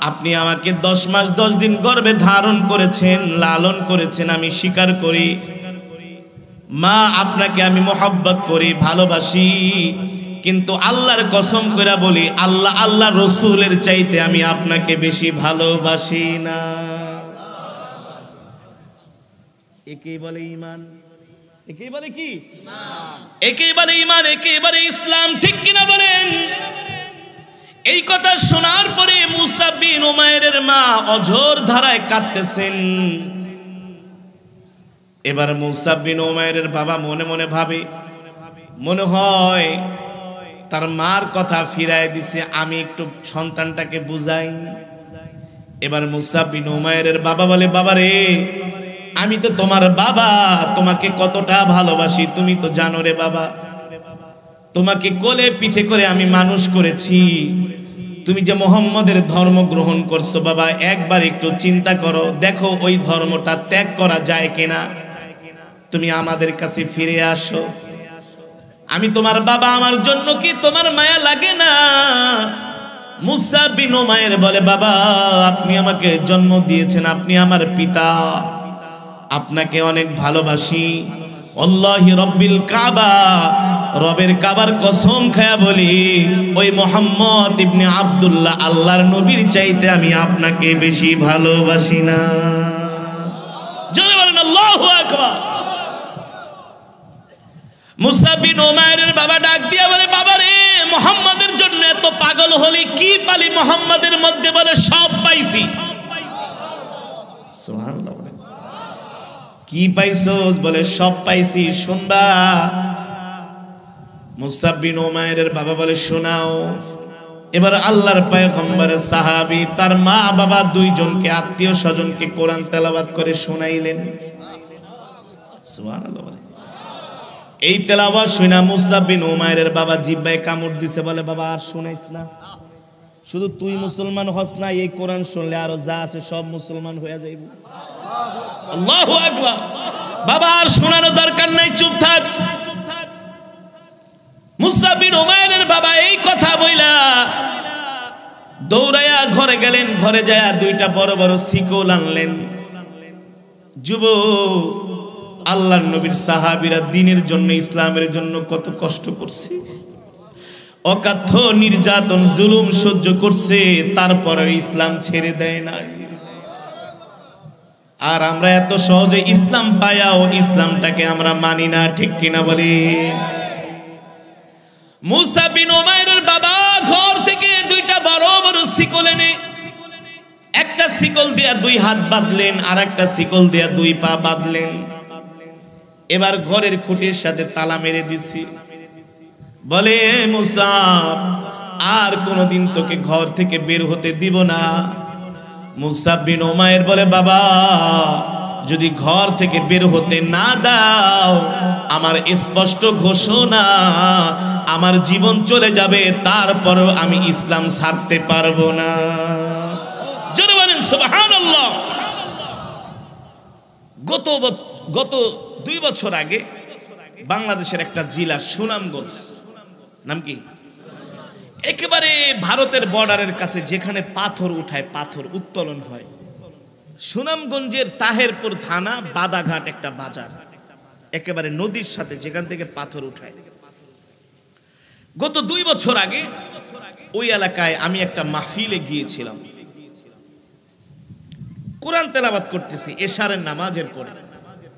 আপনি আমাকে দশ মাস, দশ দিন গর্বে ধারণ করেছেন, লালন করেছেন, আমি স্বীকার করি। মা, আপনাকে আমি মোহাব্বত করি, ভালোবাসি। কিন্তু আল্লাহর কসম করে বলি, আল্লাহ আল্লাহ রসুলের চাইতে আমি আপনাকে বেশি ভালোবাসি না। একেই বলে ইমান একেই বলে কি? একেই বলে ইমান একেই বলে ইসলাম। ঠিক কিনা বলেন? এই কথা শোনার পরে মুসা বিন ওমায়ের মা অঝোর ধারায় কাঁদতেছেন। এবার মুসা বিন ওমায়ের বাবা মনে মনে ভাবে, মনে হয় তার মার কথা ফিরায় দিছে, আমি একটু সন্তানটাকে বুঝাই। এবার মুসা বিন ওমায়ের বাবা বলে বাবা রে আমি তো তোমার বাবা, তোমাকে কতটা ভালোবাসি, তুমি তো জানো রে বাবা। তোমাকে কোলে পিঠে করে আমি মানুষ করেছি। তুমি যে মোহাম্মদের ধর্ম গ্রহণ করছ, বাবা, একবার একটু চিন্তা করো। দেখো ওই ধর্মটা ত্যাগ করা যায় কিনা। তুমি আমাদের কাছে ফিরে আসো। আমি তোমার বাবা, আমার জন্য কি তোমার মায়া লাগে না? মুসা বিন মায়ের বলে, বাবা, আপনি আমাকে জন্ম দিয়েছেন, আপনি আমার পিতা। আপনাকে অনেক ভালোবাসি। অল্লাহি রব্বিল কাবা। রবের কাবার কসম খায়া বলি, ওই মোহাম্মদ ইবনে আব্দুল্লাহ আল্লাহর নবীর চাইতে আমি আপনাকে বেশি ভালোবাসি না। বাবা ডাক দিয়া বলে, বাবা রে, মোহাম্মদের জন্য পাগল হলি কি পালি মোহাম্মদের মধ্যে বলে, সব পাইছি। কি পাইছোস? বলে, সব পাইছি, শুনবা। মুসাব্বিন ওমায়ের বাবা বলে, শোনাও, এবার আল্লাহর পয়গম্বরের সাহাবি তার মা বাবা দুইজনকে, আত্মীয় স্বজনকে কোরআন তেলাওয়াত করে শোনাইলেন। এই তেলাওয়াত শুনা মুসাব্বিন ওমায়ের বাবা জিব্বায় কামড় দিছে বলে, বাবা, আর শুনাইস না। শুধু তুই মুসলমান হস না, এই কোরআন শুনলে আরও যা আছে সব মুসলমান হয়ে যাইব। আল্লাহু আকবার। বাবা, আর শোনানো দরকার নাই, চুপ থাক। মুসা বিন বাবা এই কথা বইলা দৌড়াইয়া ঘরে গেলেন, ঘরে যায় দুইটা বড় বড় শিকল আনলেন। যুব আল্লাহ নবীর সাহাবিরা দিনের জন্য, ইসলামের জন্য কত কষ্ট করছে। অকাথ্য, নির্যাতন, জুলুম সহ্য করছে, তারপরে ইসলাম ছেড়ে দেয় না আর আমরা এত সহজে ইসলাম পায়াও ইসলামটাকে আমরা মানি না, ঠিক কিনা বলি মুসা বিন ওমাইরের বাবা ঘর থেকে দুইটা বড় বড় শিকল এনে একটা শিকল দিয়া দুই হাত বাঁধলেন আর একটা শিকল দিয়া দুই পা বাঁধলেন। এবার ঘরের খুঁটির সাথে তালা মেরে দিছি। বলে মুসা, আর কোনোদিন তোকে ঘর থেকে বের হতে দিব না। মুসা বিন ওমায়ের বলে, বাবা, যদি ঘর থেকে বের হতে না দাও, আমার স্পষ্ট ঘোষণা আমার জীবন চলে যাবে, তারপরও আমি ইসলাম ছাড়তে পারব না। গত গত দুই বছর আগে বাংলাদেশের একটা জেলা, সুনামগঞ্জ। নাম কি? একেবারে ভারতের বর্ডারের কাছে যেখানে পাথর উঠায়, পাথর উত্তোলন হয়। সুনামগঞ্জের তাহেরপুর থানা, বাদাঘাট একটা বাজার। একেবারে নদীর সাথে যেখান থেকে পাথর উঠায়। গত দুই বছর আগে ওই এলাকায় আমি একটা মাহফিলে গিয়েছিলাম। কোরআন তেলাবাদ করতেছি, এশারের নামাজের পরে।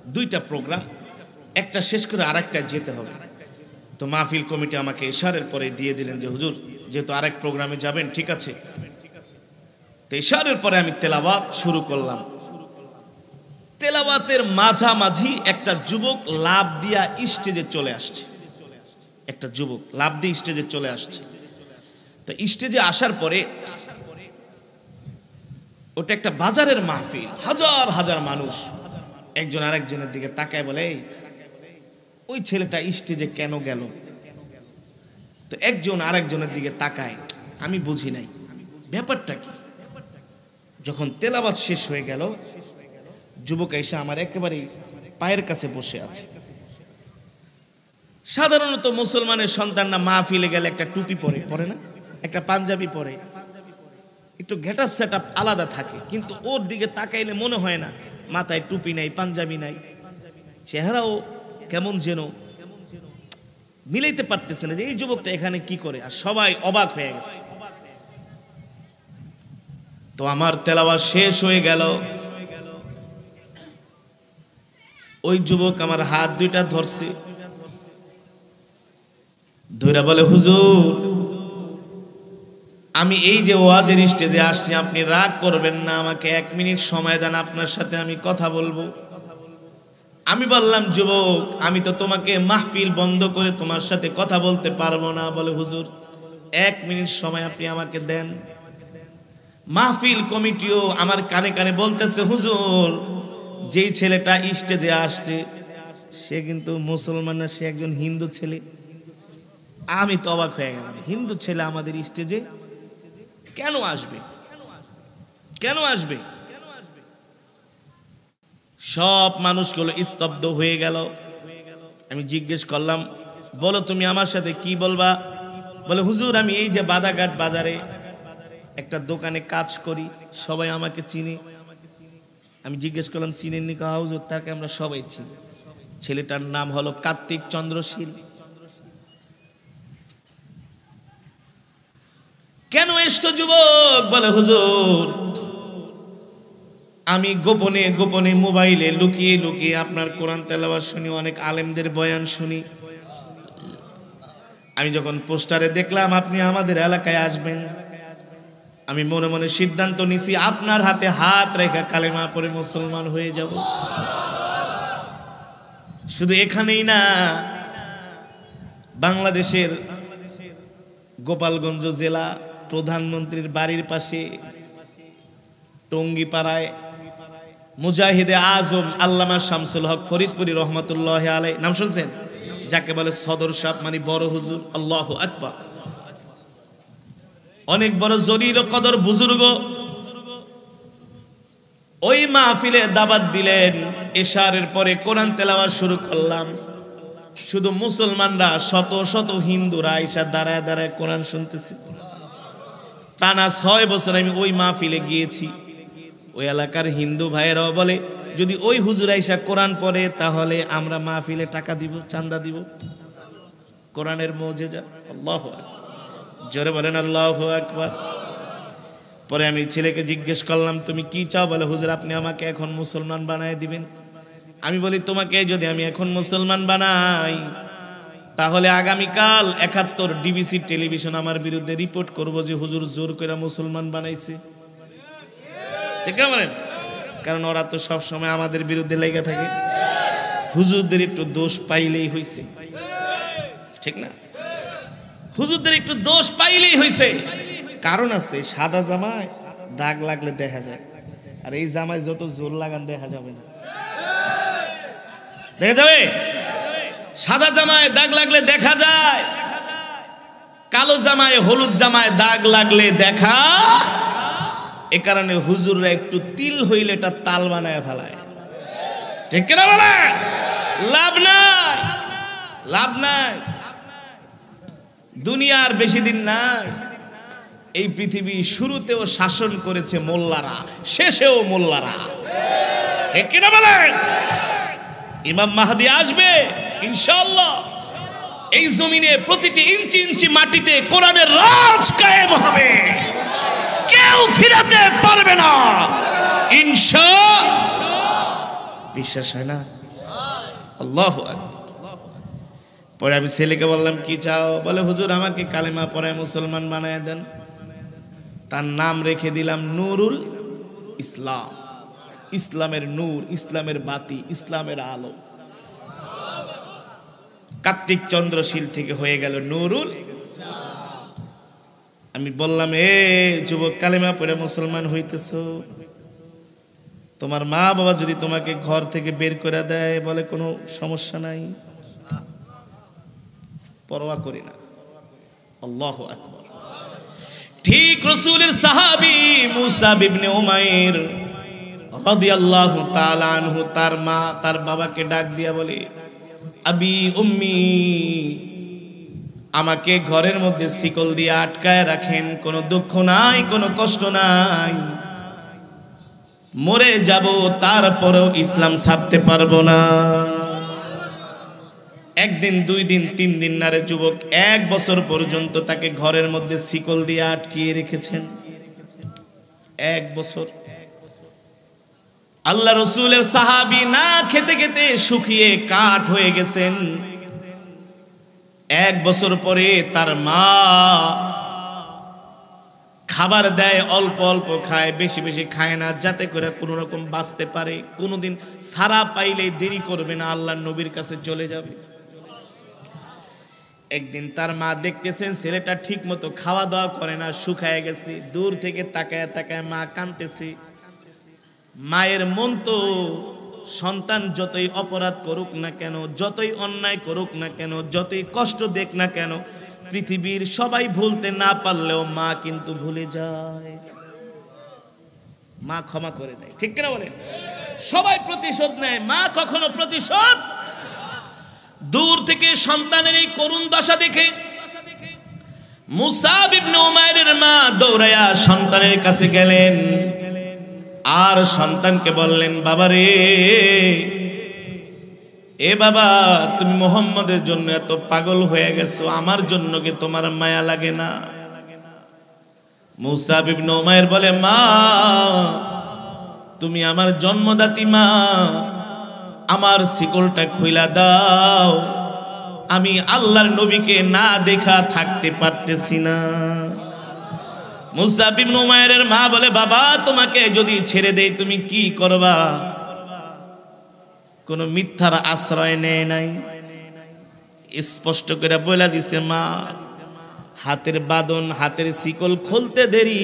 দুইটা প্রোগ্রাম একটা শেষ করে আরেকটা যেতে হবে। তো মাহফিল কমিটি আমাকে এশারের পরে দিয়ে দিলেন যে, হুজুর, যেহেতু আরেক প্রোগ্রামে যাবেন, ঠিক আছে? তো এশারের পরে আমি তেলাবাত শুরু করলাম। তেলাবাতের মাঝামাঝি একটা যুবক লাভ দিয়া স্টেজে চলে আসছে। একটা যুবক লাভ দিয়ে স্টেজে চলে আসছে। তো স্টেজে আসার পরে ওটা একটা বাজারের মাহফিল হাজার হাজার মানুষ একজন আরেকজনের দিকে তাকায় বলে "এই, ওই ছেলেটা স্টেজে কেন গেল? তো একজন আরেকজনের দিকে তাকায় আমি বুঝি নাই ব্যাপারটা কি? যখন তেলাবাদ শেষ হয়ে গেল যুবক এসে আমার একেবারে পায়ের কাছে বসে আছে। সাধারণত মুসলমানের সন্তান সন্তানরা মাহফিলে গেলে একটা টুপি পরে পরে না? একটা পাঞ্জাবি পরে। একটু গেট আপ সেট আপ আলাদা থাকে, কিন্তু ওর দিকে তাকাইলে মনে হয় না, মাথায় টুপি নাই, পাঞ্জাবি নাই। চেহারাও কেমন যেন মিলাইতে পারতেছে না যে এই যুবকটা এখানে কি করে, আর সবাই অবাক হয়ে গেছে। তো আমার তেলাওয়া শেষ হয়ে গেল। ওই যুবক আমার হাত দুইটা ধরছে। ধইরা বলে, হুজুর, আমি এই যে ওয়াজের স্টেজে আসছি, আপনি রাগ করবেন না, আমাকে এক মিনিট সময় দেন, আপনার সাথে আমি কথা বলব। আমি বললাম, যুবক, আমি তো তোমাকে মাহফিল বন্ধ করে তোমার সাথে কথা বলতে পারব না। বলে, হুজুর, এক মিনিট সময় আপনি আমাকে দেন। মাহফিল কমিটিও আমার কানে কানে বলতেছে, হুজুর, যেই ছেলেটা স্টেজে আসছে, সে কিন্তু মুসলমান না, সে একজন হিন্দু ছেলে। আমি তো অবাক হয়ে গেলাম। হিন্দু ছেলে আমাদের স্টেজে কেন আসবে? কেন আসবে? সব মানুষগুলো স্তব্ধ হয়ে গেল। আমি জিজ্ঞেস করলাম, বলো তুমি আমার সাথে কি বলবা? বলে, হুজুর, আমি এই যে বাদাঘাট বাজারে একটা দোকানে কাজ করি, সবাই আমাকে চিনে। আমি জিজ্ঞেস করলাম, চিনেননি? কা হুজুর, তাকে আমরা সবাই চিনি। ছেলেটার নাম হলো কার্তিক চন্দ্রশীল। কেন এসছো যুবক? বলে, হুজুর, আমি গোপনে গোপনে মোবাইলে লুকিয়ে লুকিয়ে আপনার কোরআন তেলাওয়াত শুনি, অনেক আলেমদের বয়ান শুনি। আমি যখন পোস্টারে দেখলাম আপনি আমাদের এলাকায় আসবেন, আমি মনে মনে সিদ্ধান্ত নিছি আপনার হাতে হাত রেখা কালেমা পরে মুসলমান হয়ে যাব। শুধু এখানেই না, বাংলাদেশের গোপালগঞ্জ জেলা প্রধানমন্ত্রীর বাড়ির পাশে, টঙ্গিপাড়ায়, মুজাহিদে আজম আল্লামা শামসুল হক ফরিদপুরি রহমতুল্লাহ আলাই নাম শুনছেন? যাকে বলে সদর সাহ মানে বড় হুজুর, আল্লাহ আকবার। অনেক বড় জলিল কদর বুজুর্গ ওই মাহফিলে দাবাত দিলেন, এশারের পরে কোরআন তেলাওয়াত শুরু করলাম। শুধু মুসলমানরা, শত শত হিন্দুরা আইসা দাঁড়ায় দাঁড়ায় কোরআন শুনতেছে। টানা ছয় বছর আমি ওই মাহফিলে গিয়েছি। ওই এলাকার হিন্দু ভাইয়েরাও বলে, যদি ওই হুজুর আইসা কোরআন পড়ে, তাহলে আমরা মাহফিলে টাকা দিব, চান্দা দিব। কোরআনের মৌজেজা, আল্লাহ জোরে বলেন, আল্লাহ একবার পরে আমি ছেলেকে জিজ্ঞেস করলাম, তুমি কি চাও? বলে, হুজুর, আপনি আমাকে এখন মুসলমান বানায় দিবেন। আমি বলি, তোমাকে যদি আমি এখন মুসলমান বানাই তাহলে আগামীকাল একাত্তর ডিবিসি টেলিভিশন আমার বিরুদ্ধে রিপোর্ট করব যে হুজুর জোর করে মুসলমান বানাইছে। ঠিক বলেন? কারণ ওরা তো সব সময় আমাদের বিরুদ্ধে লেগে থাকে। হুজুরদের একটু দোষ পাইলেই হইছে। ঠিক না? হুজুরদের একটু দোষ পাইলেই হইছে। কারণ আছে, সাদা জামায় দাগ লাগলে দেখা যায়। আর এই জামায় যত জোর লাগান দেখা যাবে না। দেখা যাবে? সাদা জামায় দাগ লাগলে দেখা যায়। কালো জামায়, হলুদ জামায় দাগ লাগলে দেখা এ কারণে হুজুররা একটু তিল হইলে এটা তাল বানায় ফেলায়। ঠিক কিনা বলে? লাভ নাই। লাভ নাই। দুনিয়ার বেশি দিন নাই। এই পৃথিবী শুরুতেও শাসন করেছে মোল্লারা, শেষেও মোল্লারা। ঠিক কিনা বলেন ইমাম মাহাদি আসবে। ইনশাল্লাহ এই জমিনে প্রতিটি ইঞ্চি ইঞ্চি মাটিতে কোরআনের রাজ কায়েম হবে। কেউ ফিরাতে পারবে না। ইনশা বিশ্বাস হয় না? আল্লাহ পরে আমি ছেলেকে বললাম, কি চাও? বলে, হুজুর, আমাকে কালেমা পড়ায় মুসলমান বানায় দেন। তার নাম রেখে দিলাম, নুরুল ইসলাম। ইসলামের নূর, ইসলামের বাতি, ইসলামের আলো। কার্তিক চন্দ্রশীল থেকে হয়ে গেল নুরুল আমি বললাম, এ যুবক কালেমা পড়ে মুসলমান হইতেছ? তোমার মা বাবা যদি তোমাকে ঘর থেকে বের করে দেয় বলে কোনো সমস্যা নাই? পরোয়া করি না। আল্লাহ আকবার। ঠিক রসুলের সাহাবি মুসা বিবনে উমাইর তাআলা আনহু তার মা তার বাবাকে ডাক দিয়া বলে আবি উম্মি। আমাকে ঘরের মধ্যে শিকল দিয়ে আটকায় রাখেন, কোনো দুঃখ নাই, কোনো কষ্ট নাই। মরে যাব, তারপরেও ইসলাম ছাড়তে পারব না। একদিন, দুই দিন, তিন দিন নারে যুবক এক বছর পর্যন্ত তাকে ঘরের মধ্যে শিকল দিয়ে আটকিয়ে রেখেছেন। এক বছর। আল্লাহ রসুলের সাহাবি না খেতে খেতে শুকিয়ে কাঠ হয়ে গেছেন। এক বছর পরে তার মা খাবার দেয়, অল্প অল্প খায়, বেশি বেশি খায় না, যাতে করে কোনো রকম বাঁচতে পারে। কোনোদিন সারা পাইলে দেরি করবে না, আল্লাহ নবীর কাছে চলে যাবে। একদিন তার মা দেখতেছেন ছেলেটা ঠিক মতো খাওয়া দাওয়া করে না, শুকায় গেছে, দূর থেকে তাকায় তাকায় মা কানতেছে মায়ের মন তো সন্তান যতই অপরাধ করুক না কেন, যতই অন্যায় করুক না কেন, যতই কষ্ট দেখ না কেন, পৃথিবীর সবাই ভুলতে না পারলেও মা কিন্তু ভুলে যায়। মা ক্ষমা করে দেয়, ঠিক কিনা বলেন? সবাই প্রতিশোধ নেয়, মা কখনো প্রতিশোধ? দূর থেকে সন্তানের এই করুণ দশা দেখে মুসাব ইবনে উমাইরের মা দৌড়ায়া সন্তানের কাছে গেলেন। আর সন্তানকে বললেন বাবা রে এ বাবা, তুমি মোহাম্মদের জন্য এত পাগল হয়ে গেছো, আমার জন্য কি তোমার মায়া লাগে না? মুসা বিবনে উমাইর বলে, মা, তুমি আমার জন্মদাতি মা, আমার শিকলটা খুইলা দাও, আমি আল্লাহর নবীকে না দেখা থাকতে পারতেছি না। মুসাফিব নোমায়ের মা বলে, বাবা, তোমাকে যদি ছেড়ে দেই, তুমি কি করবা? কোন মিথ্যার আশ্রয় নেয় নাই। স্পষ্ট করে বলে দিছে, মা, হাতের বাদন হাতের শিকল খুলতে দেরি।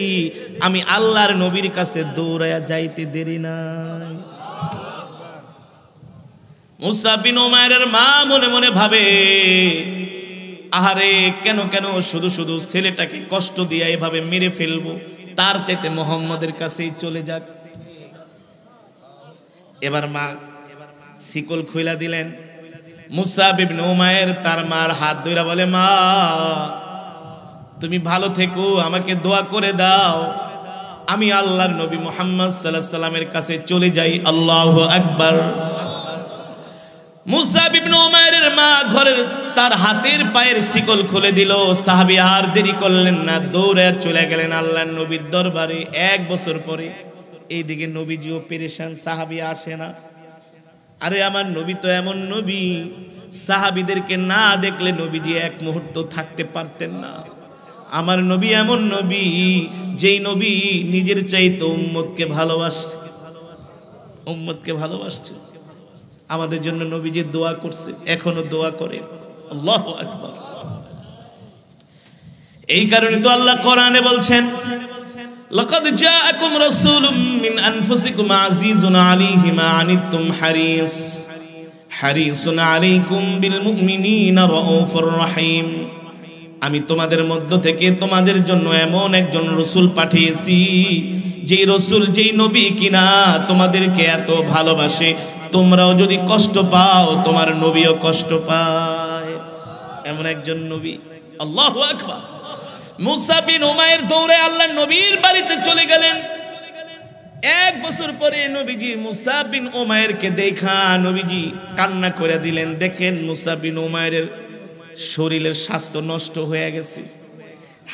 আমি আল্লাহর নবীর কাছে দৌড়ায়া যাইতে দেরি নাই। মুসাফিন ওমায়ের মা মনে মনে ভাবে আহারে, কেন কেন শুধু শুধু ছেলেটাকে কষ্ট দিয়ে এভাবে মেরে ফেলব? তার চাইতে মোহাম্মদের কাছেই চলে যাক। এবার মা শিকল খুইলা দিলেন। মুসা বিবনে উমায়ের তার মার হাত ধইরা বলে, মা, তুমি ভালো থেকো, আমাকে দোয়া করে দাও। আমি আল্লাহর নবী মোহাম্মদ সাল্লাহ সাল্লামের কাছে চলে যাই, আল্লাহ আকবার। মুসা বিবনে উমায়ের মা ঘরের তার হাতের পায়ের শিকল খুলে দিল। সাহাবী আর দেরি করলেন না, দৌড়ে চলে গেলেন আল্লাহর নবীর দরবারে। এক বছর পরে এইদিকে নবীজিও পেরেশান, সাহাবী আসে না। আরে আমার নবী তো এমন নবী, সাহাবিদেরকে না দেখলে নবীজি এক মুহূর্ত থাকতে পারতেন না। আমার নবী এমন নবী, যেই নবী নিজের চাইতো উম্মতকে ভালোবাসছে। উম্মতকে ভালোবাসছে। আমাদের জন্য নবীজি দোয়া করছে, এখনও দোয়া করে আল্লাহ আকবার এই কারণে তো আল্লাহ কোরআনে বলছেন لقد جاءكم رسول من أنفسكم عزيز عليه ما عنتم حريص حريص عليكم بالمؤمنين رؤوف رحيم আমি তোমাদের মধ্য থেকে তোমাদের জন্য এমন একজন রসুল পাঠিয়েছি যেই রসুল যেই নবী কিনা তোমাদেরকে এত ভালোবাসে তোমরাও যদি কষ্ট পাও তোমার নবীও কষ্ট পায় এমন একজন নবী। আল্লাহ আকবার। মুসা বিন উমায়ের দৌড়ে আল্লাহ নবীর বাড়িতে চলে গেলেন। এক বছর পরে নবীজি মুসা বিন উমায়েরকে দেখা, নবীজি কান্না করে দিলেন, দেখেন মুসা বিন উমায়ের শরীরের স্বাস্থ্য নষ্ট হয়ে গেছে,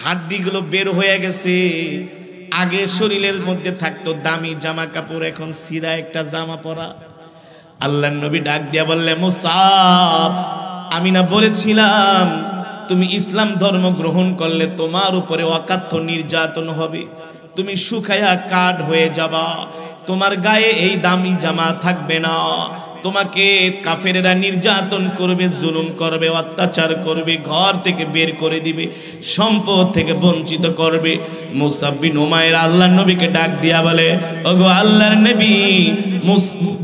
হাড্ডিগুলো বের হয়ে গেছে, আগে শরীরের মধ্যে থাকতো দামি জামা কাপড়, এখন সিরা একটা জামা পরা। আল্লাহ নবী ডাক দিয়া বললে মুসাব আমি না বলেছিলাম, তুমি ইসলাম ধর্ম গ্রহণ করলে তোমার উপরে অকাথ্য নির্যাতন হবে। তুমি সুখায়া কাঠ হয়ে যাবা, তোমার গায়ে এই দামি জামা থাকবে না। তোমাকে কাফেরেরা নির্যাতন করবে, জুলুম করবে, অত্যাচার করবে, ঘর থেকে বের করে দিবে, সম্পদ থেকে বঞ্চিত করবে। মুসাব্বিন ওমায়ের আল্লাহ নবীকে ডাক দিয়া বলে, ওগো আল্লাহর নবী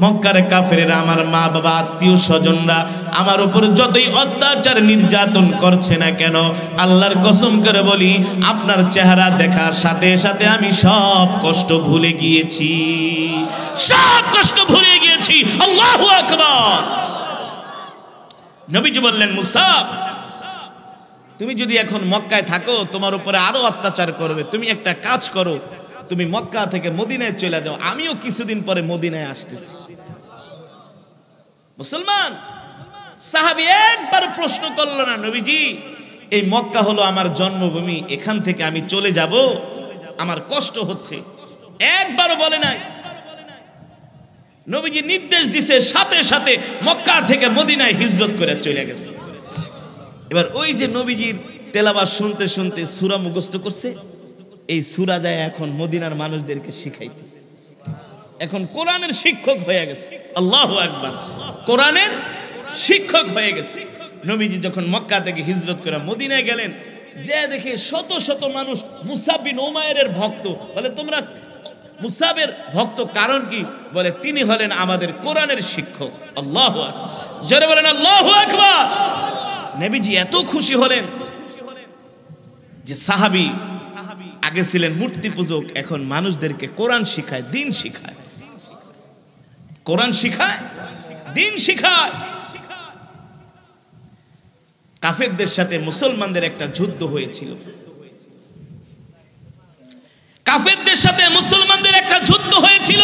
মক্কার কাফেরেরা, আমার মা বাবা আত্মীয় স্বজনরা, আমার উপর যতই অত্যাচার, নির্যাতন করছে না কেন, আল্লাহর কসম করে বলি, আপনার চেহারা দেখার সাথে সাথে আমি সব কষ্ট ভুলে গিয়েছি। সব কষ্ট গিয়েছি আল্লাহু আকবার। নবীজি বললেন মুসাব তুমি যদি এখন মক্কায় থাকো, তোমার উপরে আরও অত্যাচার করবে। তুমি একটা কাজ করো, তুমি মক্কা থেকে মদিনায় চলে যাও। আমিও কিছুদিন পরে মদিনায় আসতেছি। মুসলমান, সাহাবি একবার প্রশ্ন করল না, নবীজি, এই মক্কা হলো আমার জন্মভূমি, এখান থেকে আমি চলে যাব। আমার কষ্ট হচ্ছে। একবারও বলে নাই। নবীজি নির্দেশ দিছে, সাথে সাথে মক্কা থেকে মদিনায় হিজরত করে চলে গেছে। এবার ওই যে নবীজির তেলাবাস শুনতে শুনতে সুরা মুখস্থ করছে, এই সুরা যায় এখন মদিনার মানুষদেরকে শিখাইতেছে। এখন কোরআনের শিক্ষক হয়ে গেছে। আল্লাহ একবার কোরআনের শিক্ষক হয়ে গেছে। নবীজি যখন মক্কা থেকে হিজরত করে মদিনায় গেলেন, যে দেখে শত শত মানুষ মুসাবিন ওমায়ের ভক্ত। বলে, তোমরা মুসাবের ভক্ত কারণ কি? বলে, তিনি হলেন আমাদের কোরআনের শিক্ষক। আল্লাহ জোরে বলেন, আল্লাহ আকবার। নবীজি এত খুশি হলেন যে সাহাবি আগে ছিলেন মূর্তি পূজক, এখন মানুষদেরকে কোরআন শিখায়, দিন শিখায়। কোরআন শিখায়, দিন শিখায়। কাফেরদের সাথে মুসলমানদের একটা যুদ্ধ হয়েছিল। কাফেরদের সাথে মুসলমানদের একটা যুদ্ধ হয়েছিল।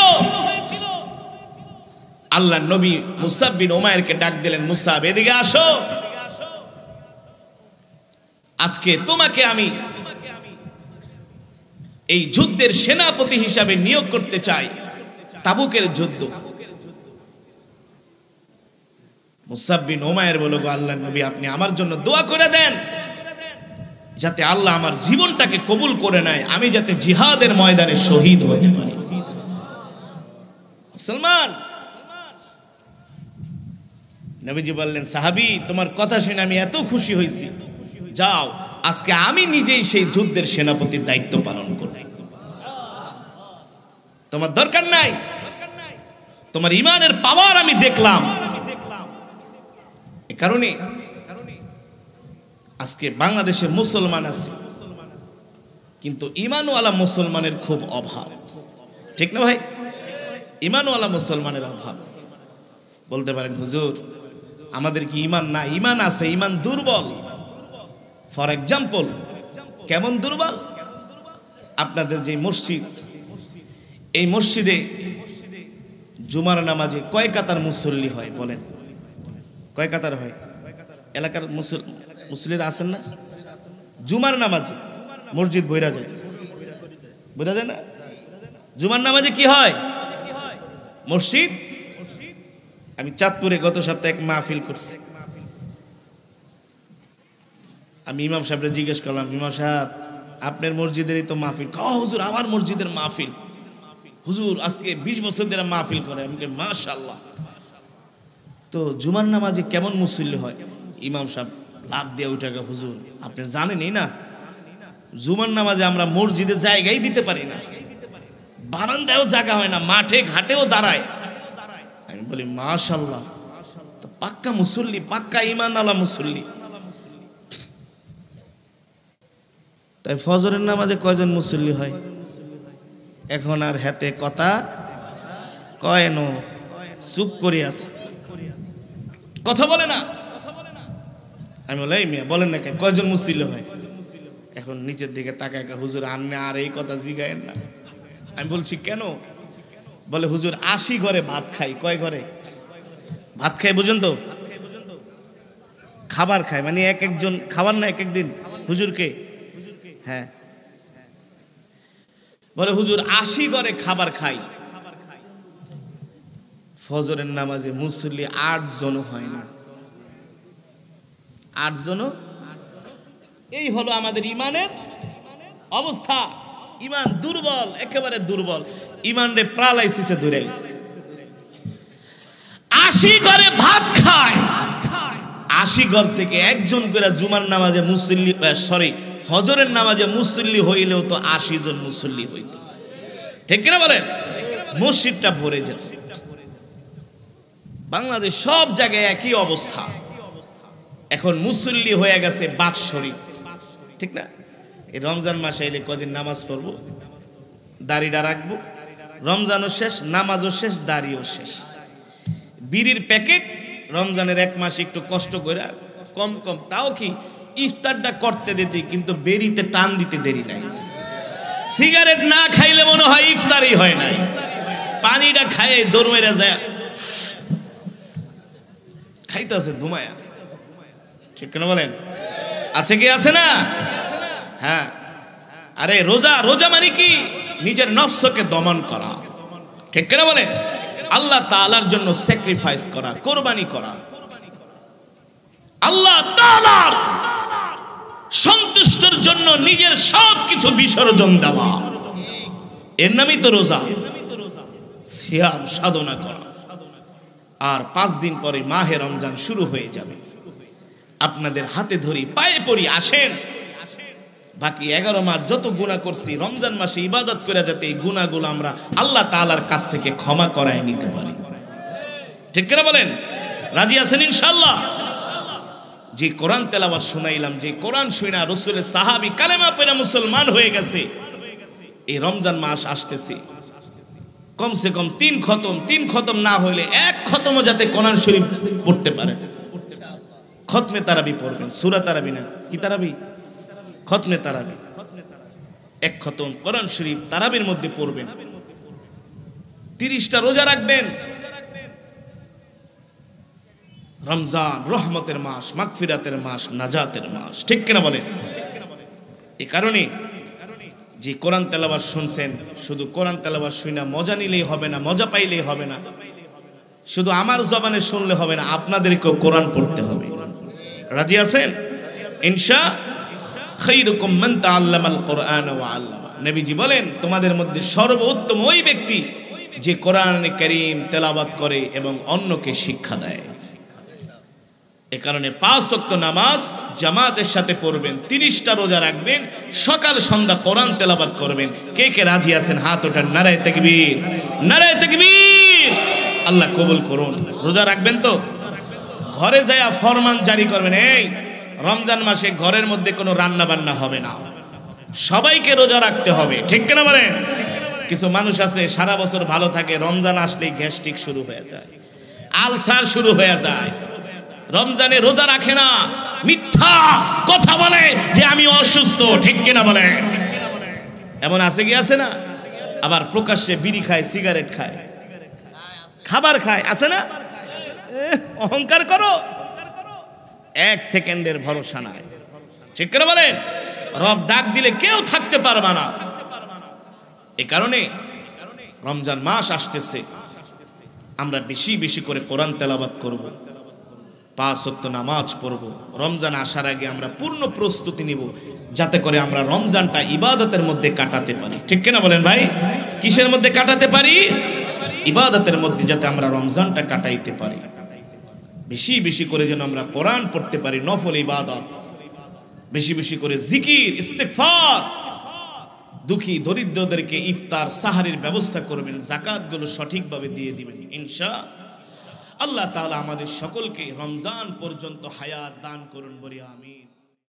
আল্লাহ নবী মুসাব বিন ওমায়েরকে ডাক দিলেন, মুসাব, এদিকে আসো। আজকে তোমাকে আমি এই যুদ্ধের সেনাপতি হিসাবে নিয়োগ করতে চাই, তাবুকের যুদ্ধ। মুসাব্বিন ওমায়ের বলো, গো আল্লাহ নবী, আপনি আমার জন্য দোয়া করে দেন। যাতে আল্লাহ আমার জীবনটাকে কবুল করে নেয়, আমি যাতে জিহাদের ময়দানে শহীদ হতে পারি। মুসলমান, নবীজি বললেন, সাহাবি, তোমার কথা শুনে আমি এত খুশি হয়েছি। যাও, আজকে আমি নিজেই সেই যুদ্ধের সেনাপতির দায়িত্ব পালন করব। তোমার দরকার নাই। তোমার ইমানের পাওয়ার আমি দেখলাম। এ কারণে আজকে বাংলাদেশে মুসলমান আছে। কিন্তু ইমানওয়ালা মুসলমানের খুব অভাব। ঠিক না ভাই? ইমানওয়ালা মুসলমানের অভাব। বলতে পারেন, হুজুর, আমাদের কি ইমান না? ইমান আছে, ইমান দুর্বল। ফর এক্সাম্পল, কেমন দুর্বল? আপনাদের যে মসজিদ, এই মসজিদে জুমার নামাজে কয় কাতার মুসল্লি হয় বলেন? কয় কাতার হয়? এলাকার মুসল মুসলিরা আছেন না? জুমার নামাজে মসজিদ বইরা যায়। বোঝা যায় না? জুমার নামাজে কি হয়? মসজিদ? আমি চাঁদপুরে গত সপ্তাহে এক মাহফিল করছি। আমি ইমাম সাহেবরে জিজ্ঞেস করলাম, ইমাম সাহেব, আপনার মসজিদেরই তো মাহফিল। ক হুজুর, আমার মসজিদের মাহফিল। হুজুর, আজকে বিশ বছর ধরে মাহফিল করে। আমি মাশাল্লাহ তো জুমার নামাজে কেমন মুসল্লি হয়? ইমাম সাহেব লাভ দিয়ে ওইটাকে হুজুর, আপনি জানেনই না। জুমার নামাজে আমরা মসজিদে জায়গায় দিতে পারি না। বারান্দায়ও জায়গা হয় না, মাঠে ঘাটেও দাঁড়ায়। আমি বলি মাশাল্লাহ পাক্কা মুসল্লি, পাক্কা ইমান আলা মুসল্লি। তাই ফজরের নামাজে কয়জন মুসল্লি হয়? এখন আর হাতে কথা কয় নো, চুপ করে আছে কথা বলে না। আমি বলে, এই মিয়া, বলেন না কয়জন মুসল্লি হয়? এখন নিচের দিকে তাকায় হুজুর আন্নে আর এই কথা জিগায়েন না। আমি বলছি, কেন? বলে, হুজুর, আশি ঘরে ভাত খাই। কয় ঘরে? ভাত খাই বুঝুন তো? খাবার খায় মানে এক একজন, খাবার না এক একদিন? হুজুরকে হ্যাঁ। বলে, হুজুর, আশি ঘরে খাবার খাই। ফজরের নামাজে মুসল্লি আট জন হয় না। আট জন এই হলো আমাদের ইমানের অবস্থা। ইমান দুর্বল, একেবারে দুর্বল। ইমান রে প্রালাইসিসে দূরে গেছে। আশি ঘরে ভাত খায়। আশি ঘর থেকে একজন করে জুমার নামাজে মুসল্লি সরি ফজরের নামাজে মুসল্লি হইলেও তো আশি জন মুসল্লি হইত। ঠিক কিনা বলেন? মসজিদটা ভরে যেত। বাংলাদেশ সব জায়গায় একই অবস্থা। এখন মুসল্লি হয়ে গেছে বাৎসরিক। ঠিক না? এই রমজান মাসে এলে কদিন নামাজ পড়ব? দাড়িটা রাখব? রমজানও শেষ, নামাজও শেষ, দাড়িও শেষ। বিড়ির প্যাকেট রমজানের এক মাস একটু কষ্ট করে কম কম, তাও কি ইফতারটা করতে দিতে, কিন্তু বেরিতে টান দিতে দেরি নাই। সিগারেট না খাইলে মনে হয় ইফতারই হয় নাই। পানিটা খাইয়ে দৌড় মেরে যায়। খাইতে আছে ধুমায়া ঠিক কেন বলেন? আছে কি, আছে না? হ্যাঁ। আরে রোজা রোজা মানে কি? নিজের নফসকে দমন করা। ঠিক কেন বলেন? আল্লাহ তালার জন্য স্যাক্রিফাইস করা, কোরবানি করা। আল্লাহ তালার সন্তুষ্টর জন্য নিজের সব কিছু বিসর্জন দেওয়া। এর নামই তো রোজা। সিয়াম সাধনা করা। আর পাঁচ দিন পরে মাহে রমজান শুরু হয়ে যাবে। আপনাদের হাতে ধরি, পায়ে পড়ি, আসেন। বাকি এগারো মাস যত গুণা করছি, রমজান মাসে ইবাদত করে যাতে এই গুণাগুলো আমরা আল্লাহ তালার কাছ থেকে ক্ষমা করায় নিতে পারি। ঠিক কিনা বলেন? রাজি আছেন ইনশাল্লাহ যে কোরআন তেলাবার শোনাইলাম, যে কোরআন শুনা রসুলের সাহাবি কালেমা পেরা মুসলমান হয়ে গেছে। এই রমজান মাস আসতেছে। কমসে কম তিন খতম তিন খতম না হইলে এক খতমও যাতে কোরআন শরীফ পড়তে পারে। খতমে তারাবি পড়বেন। সুরা তারাবি না? কি তারাবি? খতমে তারাবি। এক খতম। কোরআন শরীফ তারাবির মধ্যে পড়বেন। তিরিশটা রোজা রাখবেন। রমজান রহমতের মাস, মাগফিরাতের মাস, নাজাতের মাস। ঠিক কিনা বলেন? এই কারণে যে কোরআন তেলাবার শুনছেন, শুধু কোরআন তেলাবার শুনে মজা নিলেই হবে না, মজা পাইলেই হবে না। শুধু আমার জবানে শুনলে হবে না, আপনাদেরকেও কোরআন পড়তে হবে। রাজি আছেন? ইনশা কোরআন বলেন, তোমাদের মধ্যে সর্বোত্তম ওই ব্যক্তি যে কোরআন করিম তেলাবাত করে এবং অন্যকে শিক্ষা দেয়। এ কারণে পাঁচ ওয়াক্ত নামাজ জামাতের সাথে পড়বেন, তিরিশটা রোজা রাখবেন, সকাল, সন্ধ্যা কোরআন তেলাবাত করবেন। কে কে রাজি আছেন? হাত ওঠান, নারায় তেকবীর। নারায় তেকবীর! আল্লাহ কবুল করুন। রোজা রাখবেন তো? ঘরে যায়া ফরমান জারি করবেন, এই, রমজান মাসে ঘরের মধ্যে কোনো রান্না বান্না হবে না। সবাইকে রোজা রাখতে হবে। ঠিক কিনা বলেন কিছু মানুষ আছে, সারা বছর ভালো থাকে, রমজান আসলেই গ্যাস্ট্রিক শুরু হয়ে যায়, আলসার শুরু হয়ে যায়। রমজানে রোজা রাখে না, মিথ্যা কথা বলে যে আমি অসুস্থ, ঠিক কিনা বলে? এমন আছে কি, আছে না? আবার প্রকাশ্যে বিড়ি খায়, সিগারেট খায়, খাবার খায়, আছে না? অহংকার করো। এক সেকেন্ডের ভরসা নাই। ঠিক করে বলেন? রব ডাক দিলে কেউ থাকতে পারবে না। এ কারণে রমজান মাস আসতেছে। আমরা বেশি বেশি করে কোরআন তেলাবাত করব। পাঁচ ওয়াক্ত নামাজ পড়ব। রমজান আসার আগে আমরা পূর্ণ প্রস্তুতি নিব, যাতে করে আমরা রমজানটা ইবাদতের মধ্যে কাটাতে পারি। ঠিক কিনা বলেন ভাই? কিসের মধ্যে কাটাতে পারি? ইবাদতের মধ্যে যাতে আমরা রমজানটা কাটাইতে পারি। বেশি বেশি করে যেন আমরা কোরআন পড়তে পারি, নফল ইবাদত। বেশি বেশি করে জিকির ইস্তেকফার দুঃখী দরিদ্রদেরকে ইফতার সাহারির ব্যবস্থা করবেন, জাকাতগুলো সঠিকভাবে দিয়ে দিবেন, ইনশা। আল্লাহ তাআলা আমাদের সকলকে রমজান পর্যন্ত হায়াত দান করুন বলি, আমিন।